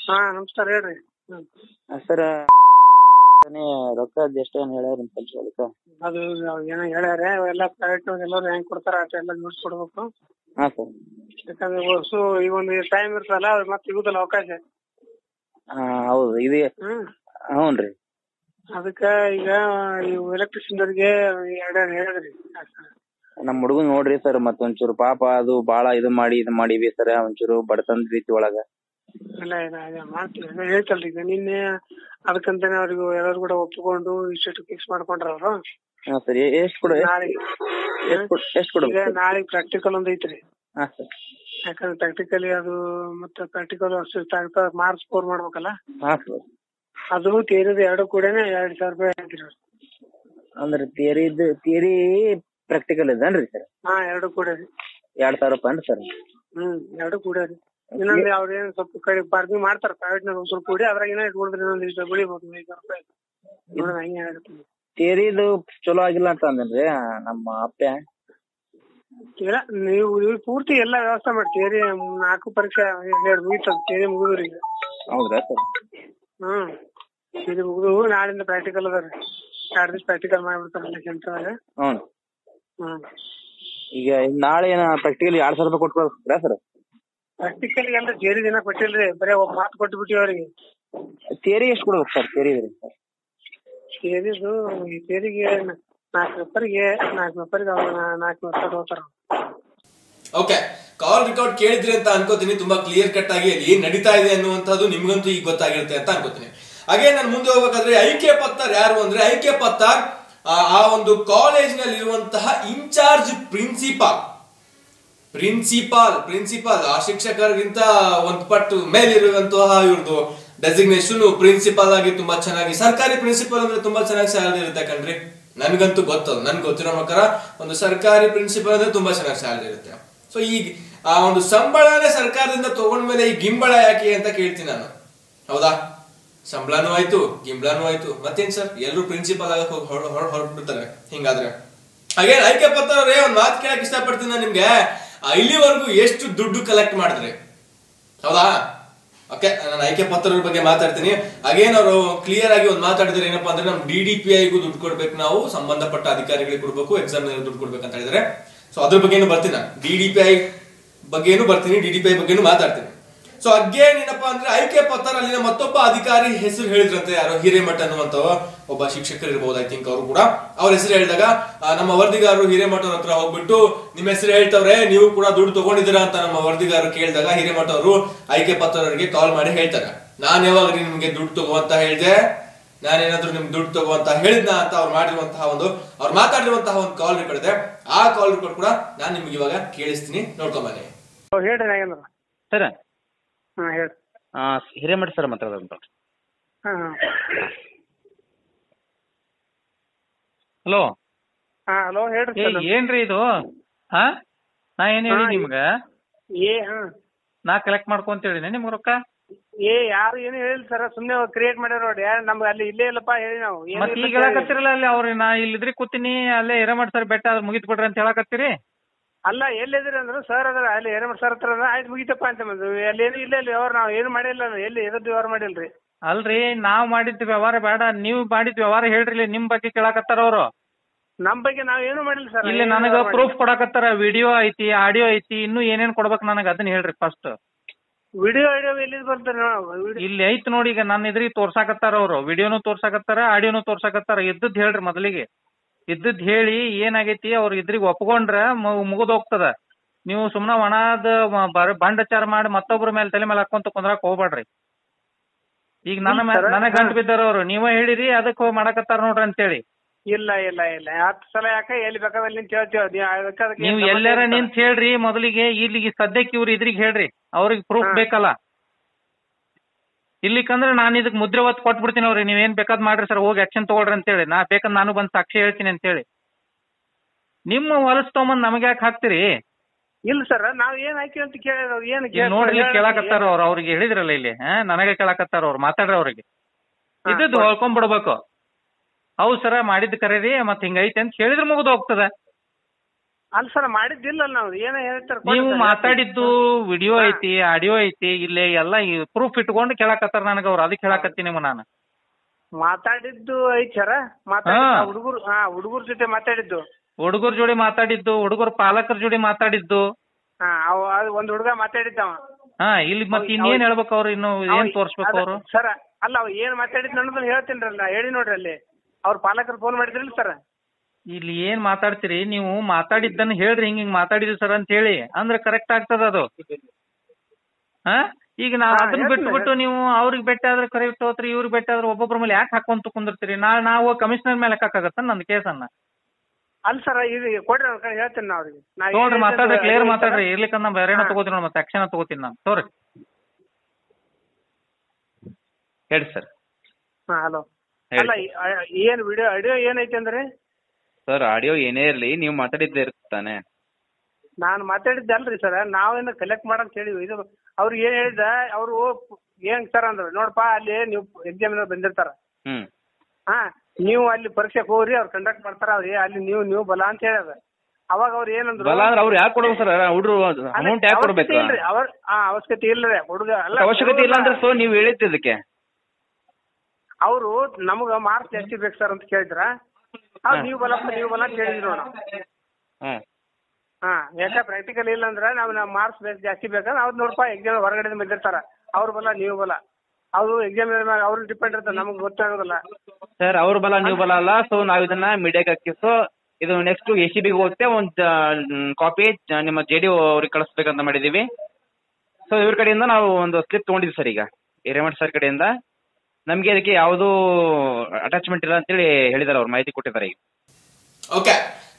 ಹಾ ನಮಸ್ಕಾರ ಹೇಳ್ರಿ. ಹ್ಮ್. ಸರ್ ರೊಕ್ಕ ಎಷ್ಟು ಏನ್ ಹೇಳ್ಯಾರ ಅದಕ್ಕ. ಅದು ಏನೋ ಹೇಳ್ಯಾರ ಎಲ್ಲ ಪ್ರೈವೇಟ್ ಎಲ್ಲರೂ ಹೆಂಗ್ ಕೊಡ್ತಾರ ಅಷ್ಟ ಎಲ್ಲ ನೋಡ್ಕೊಡ್ಬೇಕು ಹಾ ಸರ್. ಯಾಕಂದ್ರೆ ವರ್ಷ ಈ ಒಂದು ಟೈಮ್ ಇರ್ತಲ್ಲ ಅದು ಮತ್ತೆ ಸಿಗುದಿಲ್ಲ ಅವಕಾಶ. ಹಾ ಹೌದು ಇದು ಹ್ಮ್. ಹ್ಞೂನ್ರಿ ಅದಕ್ಕ ಈಗ ಈ ಎಲೆಕ್ಟ್ರಿಷಿಯನ್ ಅವ್ರಿಗೆ ಎರಡ್ ಹೇಳಿದ್ರಿ. ನಮ್ ಹುಡುಗನ್ ನೋಡ್ರಿ ಸರ್ ಮತ್ತೊಂಚೂರು ಪಾಪ ಅದು ಬಾಳ ಇದು ಮಾಡಿ ಇದು ಮಾಡಿವಿ ಸರ್ ಒಂಚೂರು ಬಡತನ ರೀತಿ ಒಳಗ. ಇಲ್ಲ ಇಲ್ಲ ಅದೇ ಮಾಡ್ತೀವಿ ಅದೇ ಹೇಳ್ತಲ್ರಿ ಈಗ ನಿನ್ನೆ ಅದಕ್ಕಂತಾನೆ ಅವ್ರಿಗೆ ಎಲ್ಲರೂ ಕೂಡ ಒಪ್ಪಿಕೊಂಡು ಇಷ್ಟು ಫಿಕ್ಸ್ ಮಾಡ್ಕೊಂಡ್ರ ಅವರು ಹಾ ಸರ್. ಎಷ್ಟು ಕೊಡ ನಾಳೆ ಎಷ್ಟು ಎಷ್ಟು ಕೊಡ್ಬೇಕು ಈಗ ನಾಳೆ ಪ್ರಾಕ್ಟಿಕಲ್ ಒಂದ್ ಐತ್ರಿ. ಹಾ ಸರ್. ಯಾಕಂದ್ರೆ ಪ್ರಾಕ್ಟಿಕಲಿ ಅದು ಮತ್ತೆ ಪ್ರಾಕ್ಟಿಕಲ್ ಅಷ್ಟು ಮಾರ್ಕ್ಸ್ ಸ್ಕೋರ್ ಮಾಡ್ಬೇಕಲ್ಲ? ಹಾ ಸರ್. ಅದು ತೇರಿದ ಎರಡು ಕೂಡನೆ ಎರಡ್ ಸಾವಿರ ರೂಪಾಯಿ ಹಾಕಿರಿ. ಅಂದ್ರೆ ಥಿಯರಿ ಥಿಯರಿ ಪ್ರಾಕ್ಟಿಕಲ್ ಇದೇನ್ರಿ ಸರ್? ಹಾ ಎರಡು ಕೂಡ ಎರಡ್ ಸಾವಿರ ರೂಪಾಯಿ ಸರ್? ಹ್ಮ್ ಎರಡು ಕೂಡ ರೀ ಇನ್ನೊಂದ್ ಅವ್ರೇನ್ ಸ್ವಲ್ಪ ಕಡೆ ಪಾರ್ಕಿಂಗ್ ಮಾಡ್ತಾರ ಪ್ರೈವೇಟ್ ನಾಗ ಸ್ವಲ್ಪ ಕೂಡಿ ಅದ್ರಾಗ ಏನೋ ಇಟ್ಕೊಳಿದ್ರೆ ಇನ್ನೊಂದ್ ಇಷ್ಟ ಬೆಳಿಬೋದು ಐದು ರೂಪಾಯಿ. ನೋಡೋಣ ಹಂಗೆ ಆಗುತ್ತೆ. ತೇರಿದು ಚಲೋ ಆಗಿಲ್ಲ ಅಂತ ಅಂದ್ರಿ ನಮ್ಮ ಅಪ್ಪೆ? ಇಲ್ಲ ನೀವು ನೀವು ಪೂರ್ತಿ ಎಲ್ಲಾ ವ್ಯವಸ್ಥೆ ಮಾಡಿ ತೇರಿ ನಾಲ್ಕು ಪರೀಕ್ಷೆ ಎರಡು ಮುಗಿತದ ತೇರಿ ಮುಗಿದ್ರಿ ಈಗ. ಹೌದ್ರಾ ಸರ್? ಹ್ಮ್ ತೇರಿ ಮುಗಿದು ನಾಳಿಂದ ಪ್ರಾಕ್ಟಿಕಲ್ ಅದ ರೀ ಎರಡು ದಿವಸ ಪ್ರಾಕ್ಟಿಕಲ್ ಮಾಡ್ಬಿಡ್ತಾರಲ್ಲ ಸೆಂಟರ್ದಾಗ ಹ್ಮ್. ಈಗ ನಾಳೆ ಏನ ಪ್ರಾಕ್ಟಿಕಲ್ ಎರಡ್ ಸಾವಿರ ರೂಪಾಯಿ ಕೊಟ್ಕೊಳ್ತೀರಾ ಸರ್? ಪ್ರಾಕ್ಟಿಕಲ್ ಅಂದ್ರೆ ಥಿಯರಿ ದಿನ ಕೊಟ್ಟಿಲ್ರಿ ಬರೇ ಒಬ್ಬ ಮಾತು ಕೊಟ್ಟು ಬಿಟ್ಟಿ ಅವ್ರಿಗೆ. ಥಿಯರಿ ಎಷ್ಟು ಕೊಡ್ಬೇಕು ಸರ್ ಥಿಯರಿ ಸರ್ ಥಿಯರಿದು ಈ ತೇರಿಗೆ ನಾಲ್ಕು ಪೇಪರ್ಗೆ ನಾಲ್ಕು ಪೇಪರ್ಗೆ ನಾಲ್ಕು ಪೇಪರ್ ಹೋಗ್ತಾರ ಓಕೆ ಕಾಲ್ ರೆಕಾರ್ಡ್ ಕೇಳಿದ್ರಿ ಅಂತ ಅನ್ಕೋತೀನಿ ತುಂಬಾ ಕ್ಲಿಯರ್ ಕಟ್ ಆಗಿ ಅಲ್ಲಿ ಏನ್ ನಡೀತಾ ಇದೆ ಅನ್ನುವಂಥದ್ದು ನಿಮ್ಗಂತೂ ಈಗ ಗೊತ್ತಾಗಿರುತ್ತೆ ಅಂತ ಅನ್ಕೋತೀನಿ. ಹಾಗೆ ನಾನು ಮುಂದೆ ಹೋಗ್ಬೇಕಾದ್ರೆ ಐಕೆ ಪತ್ತಾರ್ ಯಾರು ಅಂದ್ರೆ ಐಕೆ ಪತ್ತಾರ್ ಆ ಆ ಒಂದು ಕಾಲೇಜಿನಲ್ಲಿ ಇರುವಂತಹ ಇನ್ಚಾರ್ಜ್ ಪ್ರಿನ್ಸಿಪಾಲ್ ಪ್ರಿನ್ಸಿಪಾಲ್ ಪ್ರಿನ್ಸಿಪಾಲ್ ಆ ಶಿಕ್ಷಕರಿಗಿಂತ ಒಂದು ಪಟ್ಟು ಮೇಲಿರುವಂತಹ ಇವ್ರದ್ದು ಡೆಸಿಗ್ನೇಷನ್ ಪ್ರಿನ್ಸಿಪಾಲ್ ಆಗಿ ತುಂಬಾ ಚೆನ್ನಾಗಿ, ಸರ್ಕಾರಿ ಪ್ರಿನ್ಸಿಪಾಲ್ ಅಂದ್ರೆ ತುಂಬಾ ಚೆನ್ನಾಗಿ ಸ್ಯಾಲರಿ ಇರುತ್ತೆ ಕಣ್ರಿ. ನನ್ಗಂತೂ ಗೊತ್ತದು ನನ್ಗೆ ಗೊತ್ತಿರೋ ಪ್ರಕಾರ ಒಂದು ಸರ್ಕಾರಿ ಪ್ರಿನ್ಸಿಪಾಲ್ ಅಂದ್ರೆ ತುಂಬಾ ಚೆನ್ನಾಗಿ ಸ್ಯಾಲರಿ ಇರುತ್ತೆ. ಸೊ ಈಗ ಆ ಒಂದು ಸಂಬಳನೇ ಸರ್ಕಾರದಿಂದ ತಗೊಂಡ್ಮೇಲೆ ಈ ಗಿಂಬಳ ಯಾಕೆ ಅಂತ ಕೇಳ್ತೀನಿ ನಾನು. ಹೌದಾ? ಸಂಬಳನೂ ಆಯ್ತು, ಗಿಂಬಳನೂ ಆಯ್ತು. ಮತ್ತೇನ್ ಸರ್? ಎಲ್ಲರೂ ಪ್ರಿನ್ಸಿಪಾಲ್ ಆಗಕ್ಕೆ ಹೋಗಿ ಹೊರ ಬಿಡ್ತಾರೆ ಹೊರಬಿಡ್ತಾರೆ ಹಿಂಗಾದ್ರೆ. ಹಾಗೇನ್ ಐಕೆ ಪತ್ರ ಒಂದ್ ಮಾತು ಕೇಳಕ್ ಇಷ್ಟಪಡ್ತೀನಿ ನಾನು ನಿಮ್ಗೆ. ಇಲ್ಲಿವರೆಗೂ ಎಷ್ಟು ದುಡ್ಡು ಕಲೆಕ್ಟ್ ಮಾಡಿದ್ರಿ? ಹೌದಾ? ಓಕೆ ನಾನು ಆಯ್ಕೆ ಪತ್ರದ ಬಗ್ಗೆ ಮಾತಾಡ್ತೀನಿ. ಹಾಗೇನ್ ಅವರು ಕ್ಲಿಯರ್ ಆಗಿ ಒಂದು ಮಾತಾಡಿದ್ರೆ ಏನಪ್ಪಾ ಅಂದ್ರೆ ನಮ್ಮ ಡಿ ಡಿ ಪಿ ಐಗೂ ದುಡ್ಡು ಕೊಡ್ಬೇಕು ನಾವು, ಸಂಬಂಧಪಟ್ಟ ಅಧಿಕಾರಿಗಳಿಗೆ ಕೊಡ್ಬೇಕು ಎಕ್ಸಾಮ್ ದುಡ್ಡು ಕೊಡ್ಬೇಕು ಅಂತ ಹೇಳಿದ್ರೆ ಸೊ ಅದ್ರ ಬಗ್ಗೆ ಬರ್ತೀನಿ ಡಿ ಡಿ ಪಿ ಐ ಬಗ್ಗೆನೂ ಬರ್ತೀನಿ ಡಿ ಡಿ ಪಿ ಐ ಬಗ್ಗೆನೂ ಮಾತಾಡ್ತೀನಿ. ಸೊ ಅಗೇನ್ ಏನಪ್ಪಾ ಅಂದ್ರೆ ಐಕೆ ಪತ್ತರ್ ಅಲ್ಲಿನ ಮತ್ತೊಬ್ಬ ಅಧಿಕಾರಿ ಹೆಸರು ಹೇಳಿದ್ರಂತೆ. ಯಾರೋ ಹಿರೇಮಠ ಅನ್ನುವಂತ ಒಬ್ಬ ಶಿಕ್ಷಕರು ಇರ್ಬೋದು ಐ ಥಿಂಕ್ ಅವರು ಕೂಡ. ಅವ್ರ ಹೆಸರು ಹೇಳಿದಾಗ ನಮ್ಮ ವರದಿಗಾರರು ಹಿರೇಮಠ ಅವ್ರ ಹತ್ರ ಹೋಗ್ಬಿಟ್ಟು ನಿಮ್ಮ ಹೆಸರು ಹೇಳ್ತವ್ರೆ ನೀವು ಕೂಡ ದುಡ್ಡು ತಗೊಂಡಿದ್ದೀರಾ ಅಂತ ನಮ್ಮ ವರದಿಗಾರರು ಕೇಳಿದಾಗ ಹಿರೇಮಠ ಅವರು ಐಕೆ ಪತ್ರವರಿಗೆ ಕಾಲ್ ಮಾಡಿ ಹೇಳ್ತಾರೆ. ನಾನು ಯಾವಾಗ ನಿಮ್ಗೆ ದುಡ್ಡು ತಗೋ ಅಂತ ಹೇಳ್ದೆ? ನಾನೇನಾದ್ರೂ ನಿಮ್ ದುಡ್ಡು ತಗೋ ಅಂತ ಹೇಳಿದ್ನ ಅಂತ ಅವ್ರು ಮಾಡಿರುವಂತಹ ಒಂದು ಅವ್ರು ಮಾತಾಡಿರುವಂತಹ ಒಂದು ಕಾಲ್ ರೆಕಾರ್ಡ್ ಇದೆ. ಆ ಕಾಲ್ ರೆಕಾರ್ಡ್ ಕೂಡ ನಾನು ನಿಮ್ಗೆ ಇವಾಗ ಕೇಳಿಸ್ತೀನಿ ನೋಡ್ಕೊಂಬನ್ನಿ ಹೇಳ್ರಿ ನಾಗೇಂದ್ರ ಸರ್ ಹಾ ಹಿರೇಮಠ ಸರ್ ಮಾತಾಡೋದಂತ ಹಾ. ಹಲೋ ಹಾ ಹಲೋ ಹೇಳ್ರಿ ಏ ಸರ್. ಏನ್ರಿ ಇದು? ಹಾ? ನಾ ಏನ್ ಹೇಳಿ ಹಾ, ನಿಮ್ಗ? ಏ ಹಾ. ನಾ ಕಲೆಕ್ಟ್ ಮಾಡ್ಕೊಂತ ಹೇಳಿನ ನಿಮ್ಗ ರೊಕ್ಕ? ಏ ಯಾರು ಏನು ಹೇಳಿಲ್ಲ ಸರ್ ಸುಮ್ನೆ ಕ್ರಿಯೇಟ್ ಮಾಡ್ಯಾರ ನೋಡಿ. ನಮ್ಗೆ ಅಲ್ಲಿ ಇಲ್ಲೇ ಇಲ್ಲಪ್ಪ ಹೇಳಿ ನಾವು. ಮತ್ತೆ ಇಲ್ಲ ಈಗ. ಹೇಳಕತ್ತಿರಲ್ಲ ಅಲ್ಲಿ ಅವ್ರಿ ನಾ ಇಲ್ಲಿದ್ರಿ ಕೂತೀನಿ ಅಲ್ಲೇ ಹಿರೇಮಠ ಸರ್ ಬೆಟ್ಟ ಅದ್ ಮುಗಿತ್ ಬಿಡ್ರಿ ಅಂತ ಹೇಳಕತ್ತೀರಿ? ಅಲ್ಲ ಎಲ್ಲಿದ್ರಿ ಅಂದ್ರೆ ಸರ್ ಅದ್ರ ಅಲ್ಲಿ ಏರಮಠ ಸರ್ ಹತ್ರ ಅಂದ್ರೆ ಆಯ್ತು ಮುಗಿತಪ್ಪ ಅಂತ ಬಂದು ಅಲ್ಲಿ ಏನು ಇಲ್ಲ ಇಲ್ಲಿ ಅವ್ರು ನಾವು ಏನು ಮಾಡಿಲ್ಲ ಅಲ್ಲ, ಎಲ್ಲಿ ಎದ್ರ ವ್ಯವಹಾರ ಮಾಡಿಲ್ರಿ? ಅಲ್ರಿ ನಾವ್ ಮಾಡಿದ್ ವ್ಯವಹಾರ ಬೇಡ. ನೀವ್ ಮಾಡಿದ್ ವ್ಯವಹಾರ ಹೇಳ್ರಿ ಇಲ್ಲಿ ನಿಮ್ ಬಗ್ಗೆ ಕೇಳಾಕತ್ತಾರ ಅವ್ರು. ನಮ್ ಬಗ್ಗೆ ನಾವ್ ಏನು ಮಾಡಿಲ್ಲ ಸರ್. ಇಲ್ಲಿ ನನಗ ಪ್ರೂಫ್ ಕೊಡಾಕತ್ತಾರ. ವಿಡಿಯೋ ಐತಿ ಆಡಿಯೋ ಐತಿ ಇನ್ನು ಏನೇನ್ ಕೊಡ್ಬೇಕು ನನಗ ಅದನ್ನ ಹೇಳ್ರಿ ಫಸ್ಟ್ ವಿಡಿಯೋ ಐಡಿಯೋ ಎಲ್ಲಿ ಬರ್ತಾರೆ ವಿಡಿಯೋ ಇಲ್ಲಿ ಐತ್ ನೋಡಿ ಈಗ ನನ್ನ ಇದ್ರಿ ತೋರ್ಸಾಕತ್ತಾರ ಅವ್ರು. ವಿಡಿಯೋನು ತೋರ್ಸಾಕತ್ತಾರ ಆಡಿಯೋನು ತೋರ್ಸಾಕತ್ತಾರ. ಇದ್ದದ್ ಹೇಳ್ರಿ ಮೊದಲಿಗೆ. ಇದ್ದದ್ ಹೇಳಿ ಏನಾಗೈತಿ ಅವ್ರ ಇದ್ರಿಗೆ ಒಪ್ಕೊಂಡ್ರ ಮುಗಿದೋಗ್ತದ ನೀವು ಸುಮ್ನ ಒಣದ ಬಂಡಚಾರ ಮಾಡಿ ಮತ್ತೊಬ್ಬರ ಮೇಲೆ ತಲೆ ಮೇಲೆ ಹಾಕೊಂತ ಕುಂದ್ರಾಕ್ ಹೋಗ್ಬೇಡ್ರಿ ಈಗ ನನ್ನ ನನಗ್ ಗಂಟು ಬಿದ್ದಾರ ಅವ್ರು. ನೀವೇ ಹೇಳಿರಿ ಅದಕ್ಕೆ ಮಾಡಾಕತ್ತಾರ ನೋಡ್ರಿ ಅಂತೇಳಿ. ಇಲ್ಲ ಇಲ್ಲ ಇಲ್ಲ. ಹತ್ತು ಸಲ ಯಾಕೆ ಎಲ್ಲಿ ಬೇಕಾದಲ್ಲಿ ನಿಂತ ಹೇಳ್ತೀವಿ ನೀವ್ ಎಲ್ಲಾರ ನಿಂತ ನಿಂತ್ ಹೇಳ್ರಿ ಮೊದಲಿಗೆ ಇಲ್ಲಿಗೆ ಸದ್ಯಕ್ಕೆ ಇವ್ರು ಇದ್ರಿಗೆ ಹೇಳ್ರಿ. ಅವ್ರಿಗೆ ಪ್ರೂಫ್. ಬೇಕಲ್ಲ. ಇಲ್ಲಿಕಂದ್ರೆ ನಾನು ಇದಕ್ಕೆ ಮುದ್ರೆ ಒತ್ತು ಕೊಟ್ಬಿಡ್ತೀನಿ ಅವ್ರಿಗೆ ನೀವೇನ್ ಬೇಕಾದ್ ಮಾಡ್ರಿ ಸರ್ ಹೋಗಿ ಆಕ್ಷನ್ ತಗೊಳ್ರಿ ಅಂತೇಳಿ. ನಾ ಬೇಕಂದ್ರೆ ನಾನು ಬಂದು ಸಾಕ್ಷಿ ಹೇಳ್ತೀನಿ ಅಂತೇಳಿ. ನಿಮ್ಮ ಹೊಲಸ್ ತಗೊಂಬಂದ್ ನಮಗೆ ಯಾಕೆ ಹಾಕ್ತೀರಿ? ಇಲ್ಲ ಸರ್ ನಾವ್ ಏನ್ ಹಾಕಿ ಅಂತ ಕೇಳಿದ್ರು ಏನ್ ನೋಡ್ಲಿ ನೋಡ್ರಿ ಕೇಳಾಕತ್ತಾರ ಅವ್ರು ಅವ್ರಿಗೆ ಹೇಳಿದ್ರಲ್ಲ ಇಲ್ಲಿ. ಹಾ ನನಗೆ ಕೇಳಾಕತ್ತಾರ ಅವ್ರು ಮಾತಾಡ್ರಿ ಅವ್ರಿಗೆ. ಇದ್ದದ್ದು ಕೊಡಿ. ಹೊಳ್ಕೊಂಡ್ಬಿಡ್ಬೇಕು ಹೌದ್ ಸರ ಮಾಡಿದ್ ಕರೀರಿ ಮತ್ ಹಿಂಗೈತೆ ಅಂತ ಹೇಳಿದ್ರೆ ಮುಗಿದು ಹೋಗ್ತದ. ಅಲ್ಲ ಸರ್ ಮಾಡಿದ್ದಿಲ್ಲ ನಾವು ಏನ ಹೇಳ್ತಾರ ನೀವು ಮಾತಾಡಿದ್ದು ವಿಡಿಯೋ ಐತಿ ಆಡಿಯೋ ಐತಿ ಇಲ್ಲಿ ಎಲ್ಲ ಪ್ರೂಫ್ ಇಟ್ಕೊಂಡು ಕೇಳಾಕತ್ತಾರ ನನಗೆ ಅವ್ರು. ಅದಕ್ಕೆ ಹೇಳಾಕತ್ತೀನಿ ನಿಮ್ಗೆ ನಾನು. ಮಾತಾಡಿದ್ದು ಐತಿ ಸರ. ಹುಡುಗರು ಹಾ ಹುಡುಗರ ಜೊತೆ ಮಾತಾಡಿದ್ದು. ಹುಡುಗರ ಜೋಡಿ ಮಾತಾಡಿದ್ದು ಹುಡುಗರ ಪಾಲಕರ ಜೋಡಿ ಮಾತಾಡಿದ್ದು. ಹಾ ಒಂದ್ ಹುಡುಗ ಮಾತಾಡಿದ್ದವ ಹಾ ಇಲ್ಲಿ ಮತ್ತೆ ಇನ್ನೇನ್ ಹೇಳ್ಬೇಕು ಅವ್ರು? ಇನ್ನು ಏನ್ ತೋರ್ಸ್ಬೇಕು ಅವ್ರು? ಸರ್ ಅಲ್ಲ ಅವ್ ಏನ್ ಮಾತಾಡಿದ್ ಅನ್ನೋದನ್ನ ಹೇಳ್ತೀನಿ ನಾ ಹೇಳಿ ನೋಡ್ರಿ ಅಲ್ಲಿ. ಅವ್ರ ಪಾಲಕರು ಫೋನ್ ಮಾಡಿದ್ರಲ್ಲ ಸರ್? ಇಲ್ಲಿ ಏನ್ ಮಾತಾಡ್ತೀರಿ? ನೀವು ಮಾತಾಡಿದ್ದನ್ನ ಹೇಳ್ರಿ ಹಿಂಗ್ ಹಿಂಗ್ ಮಾತಾಡಿದ್ರಿ ಸರ್ ಅಂತ ಹೇಳಿ. ಅಂದ್ರೆ ಕರೆಕ್ಟ್ ಆಗ್ತದ ಅದು. ಹಾ? ಈಗ ನಾವ್ ಅದನ್ನ ಹೇಳ್ತೀನಿ. ಬಿಟ್ಟು ಬಿಟ್ಟು ನೀವು ಅವ್ರಿಗೆ ಬೆಟ್ಟ ಆದ್ರೆ ಕರೆಕ್ಟ್ ತಗೋತ್ರಿ ಇವ್ರಿಗೆ ಬೆಟ್ಟ ಆದ್ರೆ ಒಬ್ಬೊಬ್ರ ಮೇಲೆ ಯಾಕೆ ಹಾಕೊಂತ ಕುಂದಿರ್ತೀರಿ? ನಾಳೆ ನಾವು ಕಮಿಷನರ್ ಮೇಲೆ ಹಾಕಾಗತ್ತ ನನ್ನ ಕೇಸನ್ನ ಅಲ್ಲ ಸರ್ ಇದು ಕೊಡ್ರಿ ಅವ್ರ ಹೇಳ್ತೀನಿ ನಾ ಅವ್ರಿಗೆ. ನೋಡ್ರಿ ಮಾತಾಡ್ರಿ ಕ್ಲಿಯರ್. ಮಾತಾಡ್ರಿ. ಇರ್ಲಿಕ್ಕ ನಾ ಬೇರೆನ. ತಗೋತೀನಿ ನೋಡಿ ಮತ್ತೆ ಆಕ್ಷನ್ ತಗೋತೀನಿ ನಾನು. ತೋರಿ. ಹೇಳಿ ಸರ್ ಹಾ ಹಲೋ. ಅಲ್ಲ ಏನ್ ವಿಡಿಯೋ ಆಡಿಯೋ ಏನೈತೆ ಅಂದ್ರೆ? ಸರ್ ಆಡಿಯೋ ಏನೇ ಇರಲಿ ನೀವು ಮಾತಾಡಿದ್ದೇ ಇರ್ತಾನೆ ನಾನು ಮಾತಾಡಿದ್ದೆ ಅಲ್ರಿ ಸರ್ ನಾವೇನು ಕಲೆಕ್ಟ್ ಮಾಡಂತ ಹೇಳಿವಿ ಇದು ಅವ್ರು ಏನ್ ಹೇಳಿದ ಅವರು ಏನ್ ಸರ್ ಅಂದ್ರೆ ನೋಡಪ್ಪ ಅಲ್ಲಿ ನೀವು ಎಕ್ಸಾಮ್ ಬಂದಿರ್ತಾರ. ಹ್ಮ್. ಹಾ ನೀವು ಅಲ್ಲಿ ಪರೀಕ್ಷೆ ಹೋಗ್ರಿ ಅವ್ರು ಕಂಡಕ್ಟ್ ಮಾಡ್ತಾರ ಅವ್ರಿ ಅಲ್ಲಿ ನೀವು ನೀವು ಬಲ ಅಂತ ಹೇಳ್ಯಾರ. ಅವಾಗ ಅವ್ರು ಏನಂದ್ರು ಬಲ ಅಂದ್ರೆ ಅವ್ರು ಯಾಕೆ ಕೊಡ್ಬೇಕು ಸರ್ ಹುಡುಗರು ಅಮೌಂಟ್ ಯಾಕೆ ಕೊಡ್ಬೇಕು? ಇಲ್ಲ ಇಲ್ರಿ ಅವ್ರ ಆ ಅವಶ್ಯಕತೆ ಇಲ್ರಿ ಹುಡುಗ ಅಲ್ಲ ಅವಶ್ಯಕತೆ ಇಲ್ಲ ಅಂದ್ರೆ ಸೊ ನೀವು ಹೇಳಿದ್ದು ಇದಕ್ಕೆ. ಅವರು ನಮಗ ಮಾರ್ಕ್ಸ್ ಜಾಸ್ತಿ ಬೇಕು ಸರ್ ಅಂತ ಕೇಳಿದ್ರ. ಅವ್ರು ನೀವು ಬಲಪ್ಪ ನೀವು ಬಲ ಅಂತ ಹೇಳಿದ್ರು ನಾವು ಹಾ. ಯಾಕ ಪ್ರಾಕ್ಟಿಕಲ್ ಇಲ್ಲ ಅಂದ್ರೆ ನಾವು ನಾವು ಮಾರ್ಕ್ಸ್ ಬೇಕು ಜಾಸ್ತಿ ಬೇಕಂದ್ರೆ ಅವ್ರು ನೋಡಪ್ಪ ಎಕ್ಸಾಮ್ ಹೊರಗಡೆ ಬಂದಿರ್ತಾರ. ಅವ್ರ ಬಲ ನೀವು ಬಲ. ಅವ್ರು ಎಕ್ಸಾಮ್ ಮೇಲೆ ಅವ್ರಿಗೆ ಡಿಪೆಂಡ್ ಇರ್ತಾರೆ ನಮಗೆ ಗೊತ್ತಾಗೋದಿಲ್ಲ. ಸರ್ ಅವ್ರ ಬಲ ನೀವು ಬಲ ಅಲ್ಲ ಸೊ ನಾವು ಇದನ್ನ ಮೀಡಿಯಾಕ್ಕೆ ಹಾಕಿ ಸೊ ಇದು ನೆಕ್ಸ್ಟ್ ಎ ಸಿ ಬಿಗೆ ಹೋಗುತ್ತೆ ಒಂದು ಕಾಪಿ ನಿಮ್ಮ ಜೆ ಡಿ ಅವ್ರಿಗೆ ಕಳಿಸ್ಬೇಕಂತ ಮಾಡಿದೀವಿ. ಸೊ ಇವ್ರ ಕಡೆಯಿಂದ ನಾವು ಒಂದು ಸ್ಲಿಪ್ ತೊಗೊಂಡಿದ್ವಿ ಸರ್ ಈಗ. ಹಿರೇಮಠ ಸರ್ ಕಡೆಯಿಂದ. ನಮಗೆ ಅದಕ್ಕೆ ಯಾವುದೂ ಅಟ್ಯಾಚ್ಮೆಂಟ್ ಇಲ್ಲ ಅಂತೇಳಿ ಹೇಳಿದಾರೆ ಅವ್ರು, ಮಾಹಿತಿ ಕೊಟ್ಟಿದ್ದಾರೆ ಓಕೆ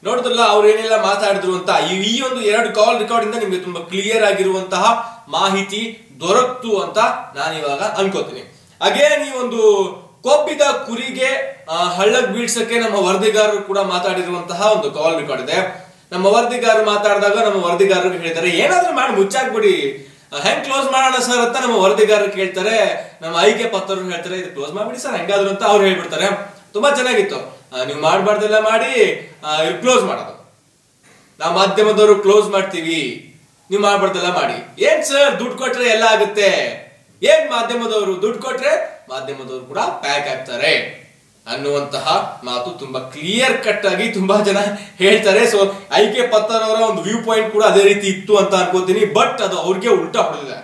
ನೋಡಿದ್ರಲ್ಲ, ಅವ್ರು ಏನೆಲ್ಲ ಮಾತಾಡಿದ್ರು ಅಂತ, ಈ ಒಂದು ಎರಡು ಕಾಲ್ ರೆಕಾರ್ಡ್ ಇಂದ ನಿಮ್ಗೆ ತುಂಬಾ ಕ್ಲಿಯರ್ ಆಗಿರುವಂತಹ ಮಾಹಿತಿ ದೊರಕ್ತು ಅಂತ ನಾನು ಇವಾಗ ಅನ್ಕೋತೀನಿ. ಅಗೇನ್ ಈ ಒಂದು ಕೊಬ್ಬಿದ ಕುರಿಗೆ ಹಳ್ಳಕ್ ಬೀಳ್ಸಕ್ಕೆ ನಮ್ಮ ವರದಿಗಾರರು ಕೂಡ ಮಾತಾಡಿರುವಂತಹ ಒಂದು ಕಾಲ್ ರೆಕಾರ್ಡ್ ಇದೆ. ನಮ್ಮ ವರದಿಗಾರರು ಮಾತಾಡಿದಾಗ ನಮ್ಮ ವರದಿಗಾರರು ಹೇಳಿದ್ದಾರೆ, ಏನಾದ್ರೂ ಮಾಡಿ, ಮುಚ್ಚಾಕ್ಬಿಡಿ ಹೆಂಗ್ ಕ್ಲೋಸ್ ಮಾಡೋಣ ಸರ್ ಅಂತ ನಮ್ಮ ವರದಿಗಾರರು ಕೇಳ್ತಾರೆ. ನಮ್ಮ ಐಕೆ ಪತ್ರರು ಹೇಳ್ತಾರೆ, ಇದು ಕ್ಲೋಸ್ ಮಾಡ್ಬಿಡಿ ಸರ್ ಹೆಂಗಾದ್ರು ಅಂತ ಅವ್ರು ಹೇಳ್ಬಿಡ್ತಾರೆ. ತುಂಬಾ ಚೆನ್ನಾಗಿತ್ತು. ನೀವು ಮಾಡ್ಬಾರ್ದೆಲ್ಲ ಮಾಡಿ ಕ್ಲೋಸ್ ಮಾಡೋದು. ನಾವು ಮಾಧ್ಯಮದವರು ಕ್ಲೋಸ್ ಮಾಡ್ತೀವಿ. ನೀವು ಮಾಡ್ಬಾರ್ದೆಲ್ಲ ಮಾಡಿ. ಏನ್ ಸರ್ ದುಡ್ಡು ಕೊಟ್ರೆ ಎಲ್ಲ ಆಗುತ್ತೆ? ಏನ್ ಮಾಧ್ಯಮದವರು ದುಡ್ಡು ಕೊಟ್ರೆ, ಮಾಧ್ಯಮದವರು ಕೂಡ ಪ್ಯಾಕ್ ಆಗ್ತಾರೆ ಅನ್ನುವಂತಹ ಮಾತು ತುಂಬಾ ಕ್ಲಿಯರ್ ಕಟ್ ಆಗಿ ತುಂಬಾ ಜನ ಹೇಳ್ತಾರೆ. ಸೊ ಐಕೆ ಪತ್ತರ್ ಅವರ ಒಂದು ವ್ಯೂ ಪಾಯಿಂಟ್ ಕೂಡ ಅದೇ ರೀತಿ ಇತ್ತು ಅಂತ ಅನ್ಕೋತೀನಿ. ಬಟ್ ಅದು ಅವ್ರಿಗೆ ಉಲ್ಟಾ ಹೊಡೆದಿದೆ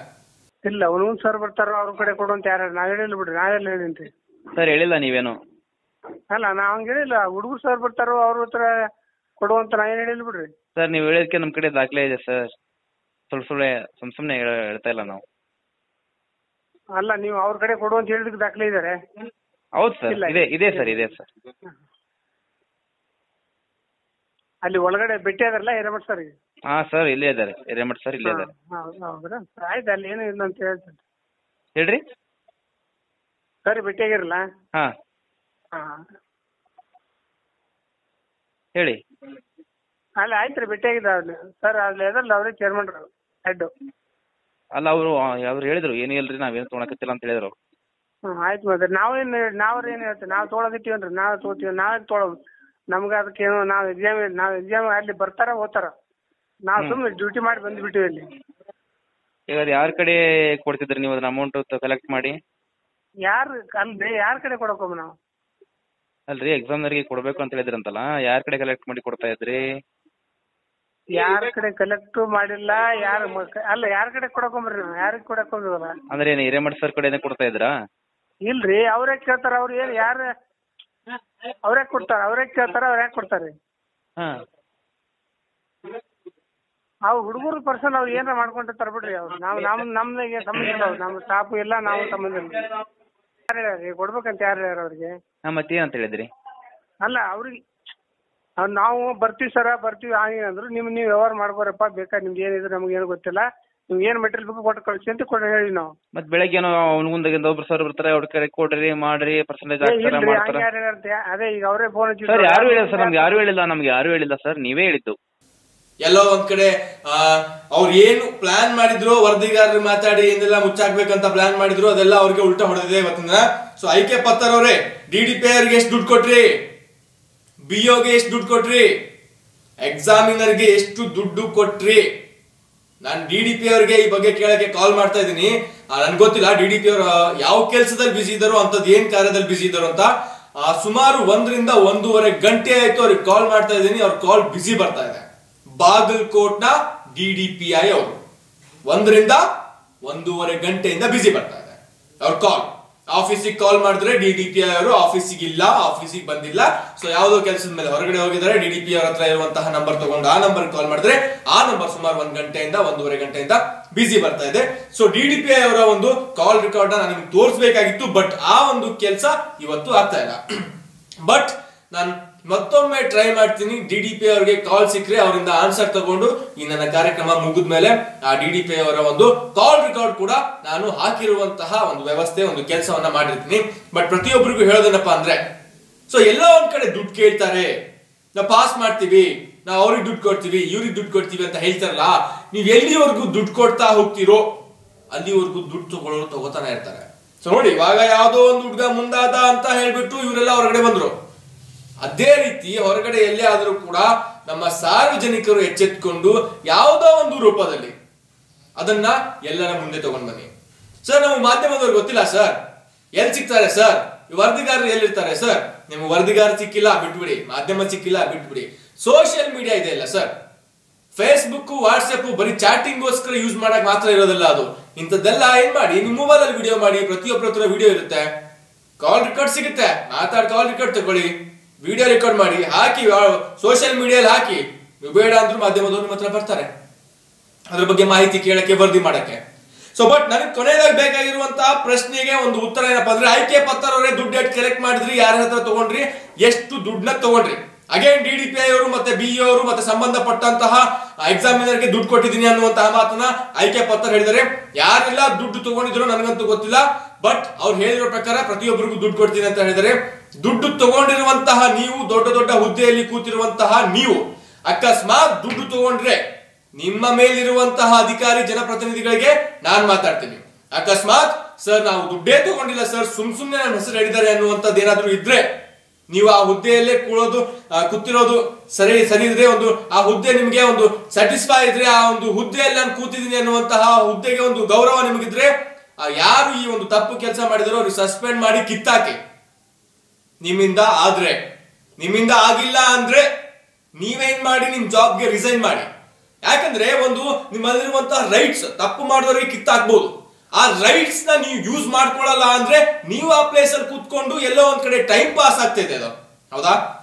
ಇಲ್ಲ ಅವನು ಸರ್ ಬರ್ತಾರ ಅವ್ರ ಕಡೆ ಕೊಡು ಅಂತ ಯಾರು ನಾವ್ ಹೇಳಿಲ್ಲ ಬಿಡ್ರಿ ನಾವೆಲ್ಲ ಹೇಳಿನ್ರಿ ಸರ್ ಹೇಳಿಲ್ಲ ನೀವೇನು? ಅಲ್ಲ ನಾ ಹಂಗ ಹೇಳಿಲ್ಲ. ಹುಡುಗರು ಸರ್ ಬರ್ತಾರೋ ಅವ್ರ ಹತ್ರ ಕೊಡು ಅಂತ ನಾ ಏನ್ ಹೇಳಿಲ್ಲ ಬಿಡ್ರಿ. ಸರ್ ನೀವು ಹೇಳಿದ್ಕೆ ನಮ್ಮ ಕಡೆ ದಾಖಲೆ ಇದೆ ಸರ್ ಸುಳ್ಳು ಸುಳ್ಳೆ ಸುಮ್ ಸುಮ್ನೆ ಹೇಳ್ತಾ ಇಲ್ಲ ನಾವು. ಅಲ್ಲ ನೀವು ಅವ್ರ ಕಡೆ ಕೊಡು ಅಂತ ಹೇಳಿದಕ್ಕೆ ದಾಖಲೆ ಇದಾರೆ. ಹೌದು ಸರ್. ಇದೆ ಇದೆ ಸರ್ ಇದೆ ಸರ್. ಅಲ್ಲಿ ಒಳಗಡೆ ಭೇಟಿ ಅದಾರಲ್ಲ ಹಿರೇಮಠ ಸರ್ ಹಾ ಸರ್ ಇಲ್ಲೇ ಇದ್ದಾರೆ. ಹಿರೇಮಠ ಸರ್ ಇಲ್ಲೇ ಇದ್ದಾರೆ. ಆಯ್ತು ಅಲ್ಲಿ ಏನು ಇಲ್ಲ ಅಂತ ಹೇಳ್ತೀನಿ. ಹೇಳ್ರಿ? ಸರಿ ಭೇಟಿಯಾಗಿರಲ್ಲ ಹಾ. ಹಾ. ಹೇಳಿ. ಅಲ್ಲಿ ಆಯ್ತು ರೀ ಭೇಟಿಯಾಗಿದ್ದ ಅಲ್ಲಿ. ಸರ್ ಅಲ್ಲಿ ಅದಲ್ಲ ಅವರೇ ಚೇರ್ಮನ್ ಹೆಡ್ ಅಲ್ಲ ಅವರು ಅವ್ರು ಹೇಳಿದ್ರು ಏನು ಇಲ್ರಿ ನಾವೇನು ತೊಗೊಳಕತ್ತಿಲ್ಲ ಅಂತ ಹೇಳಿದ್ರು ಹ್ಮ್ ಆಯ್ತು ಮತ್ತೆ ನಾವೇನ್ ನಾವ್ರ ಏನು ಹೇಳ್ತೀವಿ? ನಾವು ತೊಗೊಳಕತ್ತೀವನ್ರಿ ನಾವ್ ತೊಗೋತೀವಿ ನಾವೇ ತೊಗೊಳೋದು? ನಮ್ಗ ಅದಕ್ಕೇನು ನಾವ್ ಎಕ್ಸಾಮ್ ನಾವ್ ಎಕ್ಸಾಮ್ ಅಲ್ಲಿ ಬರ್ತಾರ ಹೋಗ್ತಾರ ನಾವ್ ಸುಮ್ಮನೆ ಡ್ಯೂಟಿ ಮಾಡಿ ಬಂದ್ಬಿಟ್ಟಿವಿ ಅಲ್ಲಿ. ಈಗ ಅದು ಯಾರ ಕಡೆ ಕೊಡ್ತಿದ್ರಿ ನೀವು ಅದನ್ನ ಅಮೌಂಟ್ ಕಲೆಕ್ಟ್ ಮಾಡಿ? ಯಾರು ಅಲ್ರಿ ಯಾರ ಕಡೆ ಕೊಡಕೋಮ ನಾವು? ಅಲ್ರಿ ಎಕ್ಸಾಮ್ನವ್ರಿಗೆ ಕೊಡ್ಬೇಕು ಅಂತ ಹೇಳಿದ್ರಂತಲ್ಲ ಯಾರ ಕಡೆ ಕಲೆಕ್ಟ್ ಮಾಡಿ ಕೊಡ್ತಾ ಇದ್ರಿ? ಯಾರ ಕಡೆ ಕಲೆಕ್ಟ್ ಮಾಡಿಲ್ಲ ಯಾರ ಅಲ್ಲ ಯಾರ ಕಡೆ ಕೊಡಕೊಂಬ್ರಿ ನಾವು? ಯಾರಿಗೆ ಕೊಡಕ್ ಹೋಗಿವಲ್ಲ ಅಂದ್ರೆ ಏನು ಹಿರೇಮಠ ಸರ್ ಕಡೆನೇ ಕೊಡ್ತಾ ಇದ್ರಾ? ಇಲ್ರಿ ಅವ್ರೇ ಕೇಳ್ತಾರ ಅವ್ರು ಏನ್ ಯಾರ ಅವ್ರೇ ಕೊಡ್ತಾರ ಅವ್ರೇ ಕೇಳ್ತಾರ ಅವ್ರ ಯಾಕೆ ಕೊಡ್ತಾರೆ? ಹಾ. ಅವ್ ಹುಡುಗರು ಪರ್ಸನ್ ಅವ್ರು ಏನಾರ ಮಾಡ್ಕೊಂಡಿರ್ತಾರ ಬಿಡ್ರಿ ಅವ್ರು. ನಾವು ನಮ್ ನಮ್ಗೆ ಸಂಬಂಧ ಇಲ್ಲ ಅವ್ರು. ನಮ್ಮ ಸ್ಟಾಫ್ ಇಲ್ಲ ನಾವು ಸಂಬಂಧ ಇಲ್ಲ. ಯಾರು ಕೊಡ್ಬೇಕಂತ ಯಾರು ಹೇಳ್ಯಾರ ಅವ್ರಿಗೆ? ಹಾ ಮತ್ತೇನಂತ ಹೇಳಿದ್ರಿ? ಅಲ್ಲ ಅವ್ರಿಗೆ ಅವ್ರು ನಾವು ಬರ್ತೀವಿ ಸರ ಬರ್ತೀವಿ ಹಾಗೆ ಅಂದ್ರು ನಿಮ್ ನೀವು ವ್ಯವಹಾರ ಮಾಡ್ಬಾರಪ್ಪ ಬೇಕಾ ನಿಮ್ಗೆ ಏನಿದ್ರು ನಮ್ಗೆ ಏನು ಗೊತ್ತಿಲ್ಲ. ನಿಮ್ಗೆ ಏನ್ ಮೆಟೀರಿಯಲ್ ಬೇಕು ಕೊಟ್ಟು ಕಳಿಸಿ ಅಂತ ಕೊಟ್ಟು ಹೇಳಿ ನಾವು. ಮತ್ ಬೆಳಗ್ಗೆ ಏನೋ ಅವ್ನಿಗುಂದಾಗಿಂದ ಒಬ್ರು ಸರ್ ಬರ್ತಾರೆ ಅವ್ರ ಕಡೆ ಕೊಡ್ರಿ ಮಾಡ್ರಿ ಪರ್ಸೆಂಟೇಜ್ ಏ, ಮಾಡ್ತಾರೆ ಇಲ್ರಿ ಮಾಡ್ತಾರ. ಹಂಗೆ ಯಾರು ಹೇಳ್ಯಾರಂತೆ ಅದೇ ಈಗ ಅವರೇ ಫೋನ್ ಸರ್ ಯಾರು ಹೇಳಿಲ್ಲ ಸರ್ ನಮ್ಗೆ ಯಾರು ಹೇಳಿಲ್ಲ ನಮ್ಗೆ ಯಾರು ಹೇಳಿಲ್ಲ ಸರ್ ನೀವೇ ಹೇಳಿದ್ದು. ಎಲ್ಲೋ ಒಂದ್ ಕಡೆ ಆ, ಅವ್ರು ಏನು ಪ್ಲಾನ್ ಮಾಡಿದ್ರು ವರದಿಗಾರರು ಮಾತಾಡಿ ಏನೆಲ್ಲ ಮುಚ್ಚಾಕ್ಬೇಕಂತ ಪ್ಲಾನ್ ಮಾಡಿದ್ರು ಅದೆಲ್ಲ ಅವ್ರಿಗೆ ಉಲ್ಟಾ ಹೊಡೆದಿದೆ ಇವತ್ತಿನ ಸೊ ಐಕೆ ಪತ್ತರ್ ಅವರೇ ಡಿ ಡಿ ಪಿ ಅವ್ರಿಗೆ ಎಷ್ಟು ದುಡ್ಡು ಕೊಟ್ರಿ? ಬಿ ಗೆ ಎಷ್ಟು ದುಡ್ಡು ಕೊಟ್ರಿ? ಎಕ್ಸಾಮಿನರ್ಗೆ ಎಷ್ಟು ದುಡ್ಡು ಕೊಟ್ರಿ? ನಾನು ಡಿ ಡಿ ಪಿ ಅವ್ರಿಗೆ ಈ ಬಗ್ಗೆ ಕೇಳಕ್ಕೆ ಕಾಲ್ ಮಾಡ್ತಾ ಇದ್ದೀನಿ. ನನ್ಗೆ ಗೊತ್ತಿಲ್ಲ ಡಿ ಡಿ ಪಿ ಅವರು ಯಾವ ಕೆಲಸದಲ್ಲಿ ಬಿಸಿ ಇದ್ದಾರೋ ಅಂತದ್ ಏನ್ ಕಾರ್ಯದಲ್ಲಿ ಬಿಸಿ ಇದ್ದಾರೋ ಅಂತ. ಸುಮಾರು ಒಂದರಿಂದ ಒಂದೂವರೆ ಗಂಟೆ ಆಯ್ತು ಅವ್ರಿಗೆ ಕಾಲ್ ಮಾಡ್ತಾ ಇದ್ದೀನಿ. ಅವ್ರ ಕಾಲ್ ಬಿಸಿ ಬರ್ತಾ ಇದೆ. ಬಾಗಲ್ಕೋಟ್ನ ಡಿ ಡಿ ಪಿ ಐ ಅವರು. ಒಂದರಿಂದ ಒಂದೂವರೆ ಗಂಟೆಯಿಂದ ಬಿಸಿ ಬರ್ತಾ ಇದೆ. ಅವ್ರ ಕಾಲ್ ಆಫೀಸಿಗೆ ಕಾಲ್ ಮಾಡಿದ್ರೆ ಡಿ ಡಿ ಪಿ ಅವರು ಆಫೀಸಿಗೆ ಇಲ್ಲ ಆಫೀಸಿಗೆ ಬಂದಿಲ್ಲ. ಸೊ ಯಾವುದೋ ಕೆಲಸದ ಮೇಲೆ ಹೊರಗಡೆ ಹೋಗಿದ್ದಾರೆ. ಡಿ ಡಿ ಪಿ ಅವ್ರ ಹತ್ರ ಇರುವಂತಹ ನಂಬರ್ ತಗೊಂಡು ಆ ನಂಬರ್ ಕಾಲ್ ಮಾಡಿದ್ರೆ ಆ ನಂಬರ್ ಸುಮಾರು ಒಂದ್ ಗಂಟೆಯಿಂದ ಒಂದೂವರೆ ಗಂಟೆಯಿಂದ ಬಿಸಿ ಬರ್ತಾ ಇದೆ. ಸೊ ಡಿ ಡಿ ಪಿ ಅವರ ಒಂದು ಕಾಲ್ ರೆಕಾರ್ಡ್ ನಾನು ನಿಮ್ಗೆ ತೋರಿಸಬೇಕಾಗಿತ್ತು ಬಟ್ ಆ ಒಂದು ಕೆಲಸ ಇವತ್ತು ಆಗ್ತಾ ಇಲ್ಲ. (clears throat) ಬಟ್ ನಾನು ಮತ್ತೊಮ್ಮೆ ಟ್ರೈ ಮಾಡ್ತೀನಿ. ಡಿ ಡಿ ಪಿ ಅವರಿಗೆ ಕಾಲ್ ಸಿಕ್ಕರೆ ಅವರಿಂದ ಆನ್ಸರ್ ತಗೊಂಡು ಈ ನನ್ನ ಕಾರ್ಯಕ್ರಮ ಮುಗಿದ ಮೇಲೆ ಆ ಡಿ ಡಿ ಪಿ ಅವರ ಒಂದು ಕಾಲ್ ರೆಕಾರ್ಡ್ ಕೂಡ ನಾನು ಹಾಕಿರುವಂತಹ ಒಂದು ವ್ಯವಸ್ಥೆ, ಒಂದು ಕೆಲಸವನ್ನ ಮಾಡಿರ್ತೀನಿ. ಬಟ್ ಪ್ರತಿಯೊಬ್ಬರಿಗೂ ಹೇಳೋದೇನಪ್ಪ ಅಂದ್ರೆ ಸೊ ಎಲ್ಲ ಒಂದ್ ಕಡೆ ದುಡ್ಡು ಕೇಳ್ತಾರೆ. ನಾವು ಪಾಸ್ ಮಾಡ್ತೀವಿ, ನಾವು ಅವ್ರಿಗೆ ದುಡ್ಡು ಕೊಡ್ತೀವಿ, ಇವ್ರಿಗೆ ದುಡ್ಡು ಕೊಡ್ತೀವಿ ಅಂತ ಹೇಳ್ತಾರಲ್ಲ, ನೀವು ಎಲ್ಲಿವರೆಗೂ ದುಡ್ಡು ಕೊಡ್ತಾ ಹೋಗ್ತೀರೋ, ಅಲ್ಲಿವರೆಗೂ ದುಡ್ಡು ತಗೊಳ್ಳೋರು ತಗೋತಾನೆ ಇರ್ತಾರೆ. ಸೊ ನೋಡಿ, ಇವಾಗ ಯಾವುದೋ ಒಂದು ಹುಡುಗ ಮುಂದಾದ ಅಂತ ಹೇಳ್ಬಿಟ್ಟು ಇವರೆಲ್ಲ ಹೊರಗಡೆ ಬಂದ್ರು. ಅದೇ ರೀತಿ ಹೊರಗಡೆ ಎಲ್ಲೇ ಆದರೂ ಕೂಡ ನಮ್ಮ ಸಾರ್ವಜನಿಕರು ಎಚ್ಚೆತ್ಕೊಂಡು ಯಾವುದೋ ಒಂದು ರೂಪದಲ್ಲಿ ಅದನ್ನ ಎಲ್ಲರ ಮುಂದೆ ತಗೊಂಡ್ ಬನ್ನಿ. ಸರ್ ನಾವು ಮಾಧ್ಯಮದವ್ರು ಗೊತ್ತಿಲ್ಲ ಸರ್. ಎಲ್ಲಿ ಸಿಗ್ತಾರೆ ಸರ್? ವರ್ದಿಗಾರರು ಎಲ್ಲಿರ್ತಾರೆ ಸರ್? ನಿಮ್ಗೆ ವರದಿಗಾರ ಸಿಕ್ಕಿಲ್ಲ, ಬಿಟ್ಬಿಡಿ. ಮಾಧ್ಯಮ ಸಿಕ್ಕಿಲ್ಲ, ಬಿಟ್ಬಿಡಿ. ಸೋಷಿಯಲ್ ಮೀಡಿಯಾ ಇದೆ ಅಲ್ಲ ಸರ್. ಫೇಸ್ಬುಕ್ ವಾಟ್ಸ್ಆಪ್ ಬರೀ ಚಾಟಿಂಗ್ಗೋಸ್ಕರ ಯೂಸ್ ಮಾಡಕ್ ಮಾತ್ರ ಇರೋದಿಲ್ಲ ಅದು. ಇಂಥದ್ದೆಲ್ಲ ಏನ್ ಮಾಡಿ? ನಿಮ್ಮ ಮೊಬೈಲ್ ಅಲ್ಲಿ ವಿಡಿಯೋ ಮಾಡಿ ಪ್ರತಿಯೊಬ್ಬರ ಹತ್ರ ವಿಡಿಯೋ ಇರುತ್ತೆ. ಕಾಲ್ ರೆಕಾರ್ಡ್ ಸಿಗುತ್ತೆ. ಮಾತಾಡ್ ಕಾಲ್ ರೆಕಾರ್ಡ್ ತಗೊಳ್ಳಿ. ವಿಡಿಯೋ ರೆಕಾರ್ಡ್ ಮಾಡಿ, ಹಾಕಿ ಸೋಷಿಯಲ್ ಮೀಡಿಯಲ್ಲಿ ಹಾಕಿ. ಬೇಡ ಅಂದ್ರೂ ಮಾಧ್ಯಮದವ್ರು ನಿಮ್ಮ ಹತ್ರ ಬರ್ತಾರೆ. ಅದ್ರ ಬಗ್ಗೆ ಮಾಹಿತಿ ಕೇಳಕ್ಕೆ, ವರದಿ ಮಾಡಕ್ಕೆ. ಸೊ ಬಟ್ ನನಗೆ ಕೊನೆಯದಾಗಿ ಬೇಕಾಗಿರುವಂತಹ ಪ್ರಶ್ನೆಗೆ ಒಂದು ಉತ್ತರ ಏನಪ್ಪಾ ಅಂದ್ರೆ, ಆಯ್ಕೆ ಪತ್ರವರೇ ದುಡ್ಡು ಎಷ್ಟು ಕಲೆಕ್ಟ್ ಮಾಡಿದ್ರಿ, ಯಾರ ಹತ್ರ ತಗೊಂಡ್ರಿ, ಎಷ್ಟು ದುಡ್ಡನ್ನ ತಗೊಂಡ್ರಿ. Again D D P I ಅವರು ಮತ್ತೆ ಬಿ ಅವರು ಮತ್ತೆ ಸಂಬಂಧಪಟ್ಟಂತಹ ಎಕ್ಸಾಮಿನರ್ಗೆ ದುಡ್ಡು ಕೊಟ್ಟಿದ್ದೀನಿ ಅನ್ನುವಂತಹ ಮಾತನ್ನ ಆಯ್ಕೆ ಪತ್ರ ಹೇಳಿದರೆ ಯಾರೆಲ್ಲ ದುಡ್ಡು ತಗೊಂಡಿದ್ರು ನನಗಂತೂ ಗೊತ್ತಿಲ್ಲ. ಬಟ್ ಅವ್ರು ಹೇಳಿರೋ ಪ್ರಕಾರ ಪ್ರತಿಯೊಬ್ಬರಿಗೂ ದುಡ್ಡು ಕೊಡ್ತೀನಿ ಅಂತ ಹೇಳಿದರೆ, ದುಡ್ಡು ತಗೊಂಡಿರುವಂತಹ ನೀವು, ದೊಡ್ಡ ದೊಡ್ಡ ಹುದ್ದೆಯಲ್ಲಿ ಕೂತಿರುವಂತಹ ನೀವು, ಅಕಸ್ಮಾತ್ ದುಡ್ಡು ತಗೊಂಡ್ರೆ ನಿಮ್ಮ ಮೇಲಿರುವಂತಹ ಅಧಿಕಾರಿ ಜನಪ್ರತಿನಿಧಿಗಳಿಗೆ ನಾನು ಮಾತಾಡ್ತೀನಿ. ಅಕಸ್ಮಾತ್, ಸರ್, ನಾವು ದುಡ್ಡೇ ತಗೊಂಡಿಲ್ಲ, ಸರ್, ಸುಮ್ ಸುಮ್ಮನೆ ನನ್ನ ಹೆಸರು ಹೇಳಿದ್ದಾರೆ ಅನ್ನುವಂಥದ್ದು ಏನಾದ್ರೂ ಇದ್ರೆ, ನೀವು ಆ ಹುದ್ದೆಯಲ್ಲೇ ಕೂಳೋದು ಕೂತಿರೋದು ಸರಿ ಸರಿ ಇದ್ರೆ ಒಂದು, ಆ ಹುದ್ದೆ ನಿಮಗೆ ಒಂದು ಸ್ಯಾಟಿಸ್ಫೈ ಇದ್ರೆ, ಆ ಒಂದು ಹುದ್ದೆಯಲ್ಲಿ ನಾನು ಕೂತಿದ್ದೀನಿ ಅನ್ನುವಂತಹ ಹುದ್ದೆಗೆ ಒಂದು ಗೌರವ ನಿಮಗಿದ್ರೆ ಯಾರು ಈ ಒಂದು ತಪ್ಪು ಕೆಲಸ ಮಾಡಿದ್ರು ಅವ್ರಿಗೆ ಸಸ್ಪೆಂಡ್ ಮಾಡಿ ಕಿತ್ತಾಕಿ. ನಿಮ್ಮಿಂದ ಆದ್ರೆ, ನಿಮ್ಮಿಂದ ಆಗಿಲ್ಲ ಅಂದ್ರೆ ನೀವೇನ್ ಮಾಡಿ, ನಿಮ್ ಜಾಬ್ಗೆ ರಿಸೈನ್ ಮಾಡಿ. ಯಾಕಂದ್ರೆ ಒಂದು ನಿಮ್ಮಲ್ಲಿರುವಂತಹ ರೈಟ್ಸ್ ತಪ್ಪು ಮಾಡಿದವರಿಗೆ ಕಿತ್ತಾಕ್ಬಹುದು ಆ ರೈಟ್ಸ್ನ ನೀವು ಯೂಸ್ ಮಾಡ್ಕೊಳ್ಳಲ್ಲ ಅಂದ್ರೆ ನೀವು ಆ ಪ್ಲೇಸ್ ಅಲ್ಲಿ ಕೂತ್ಕೊಂಡು ಎಲ್ಲೋ ಒಂದ್ ಕಡೆ ಟೈಮ್ ಪಾಸ್ ಆಗ್ತಾ ಇದೆ ಅದು. ಹೌದಾ?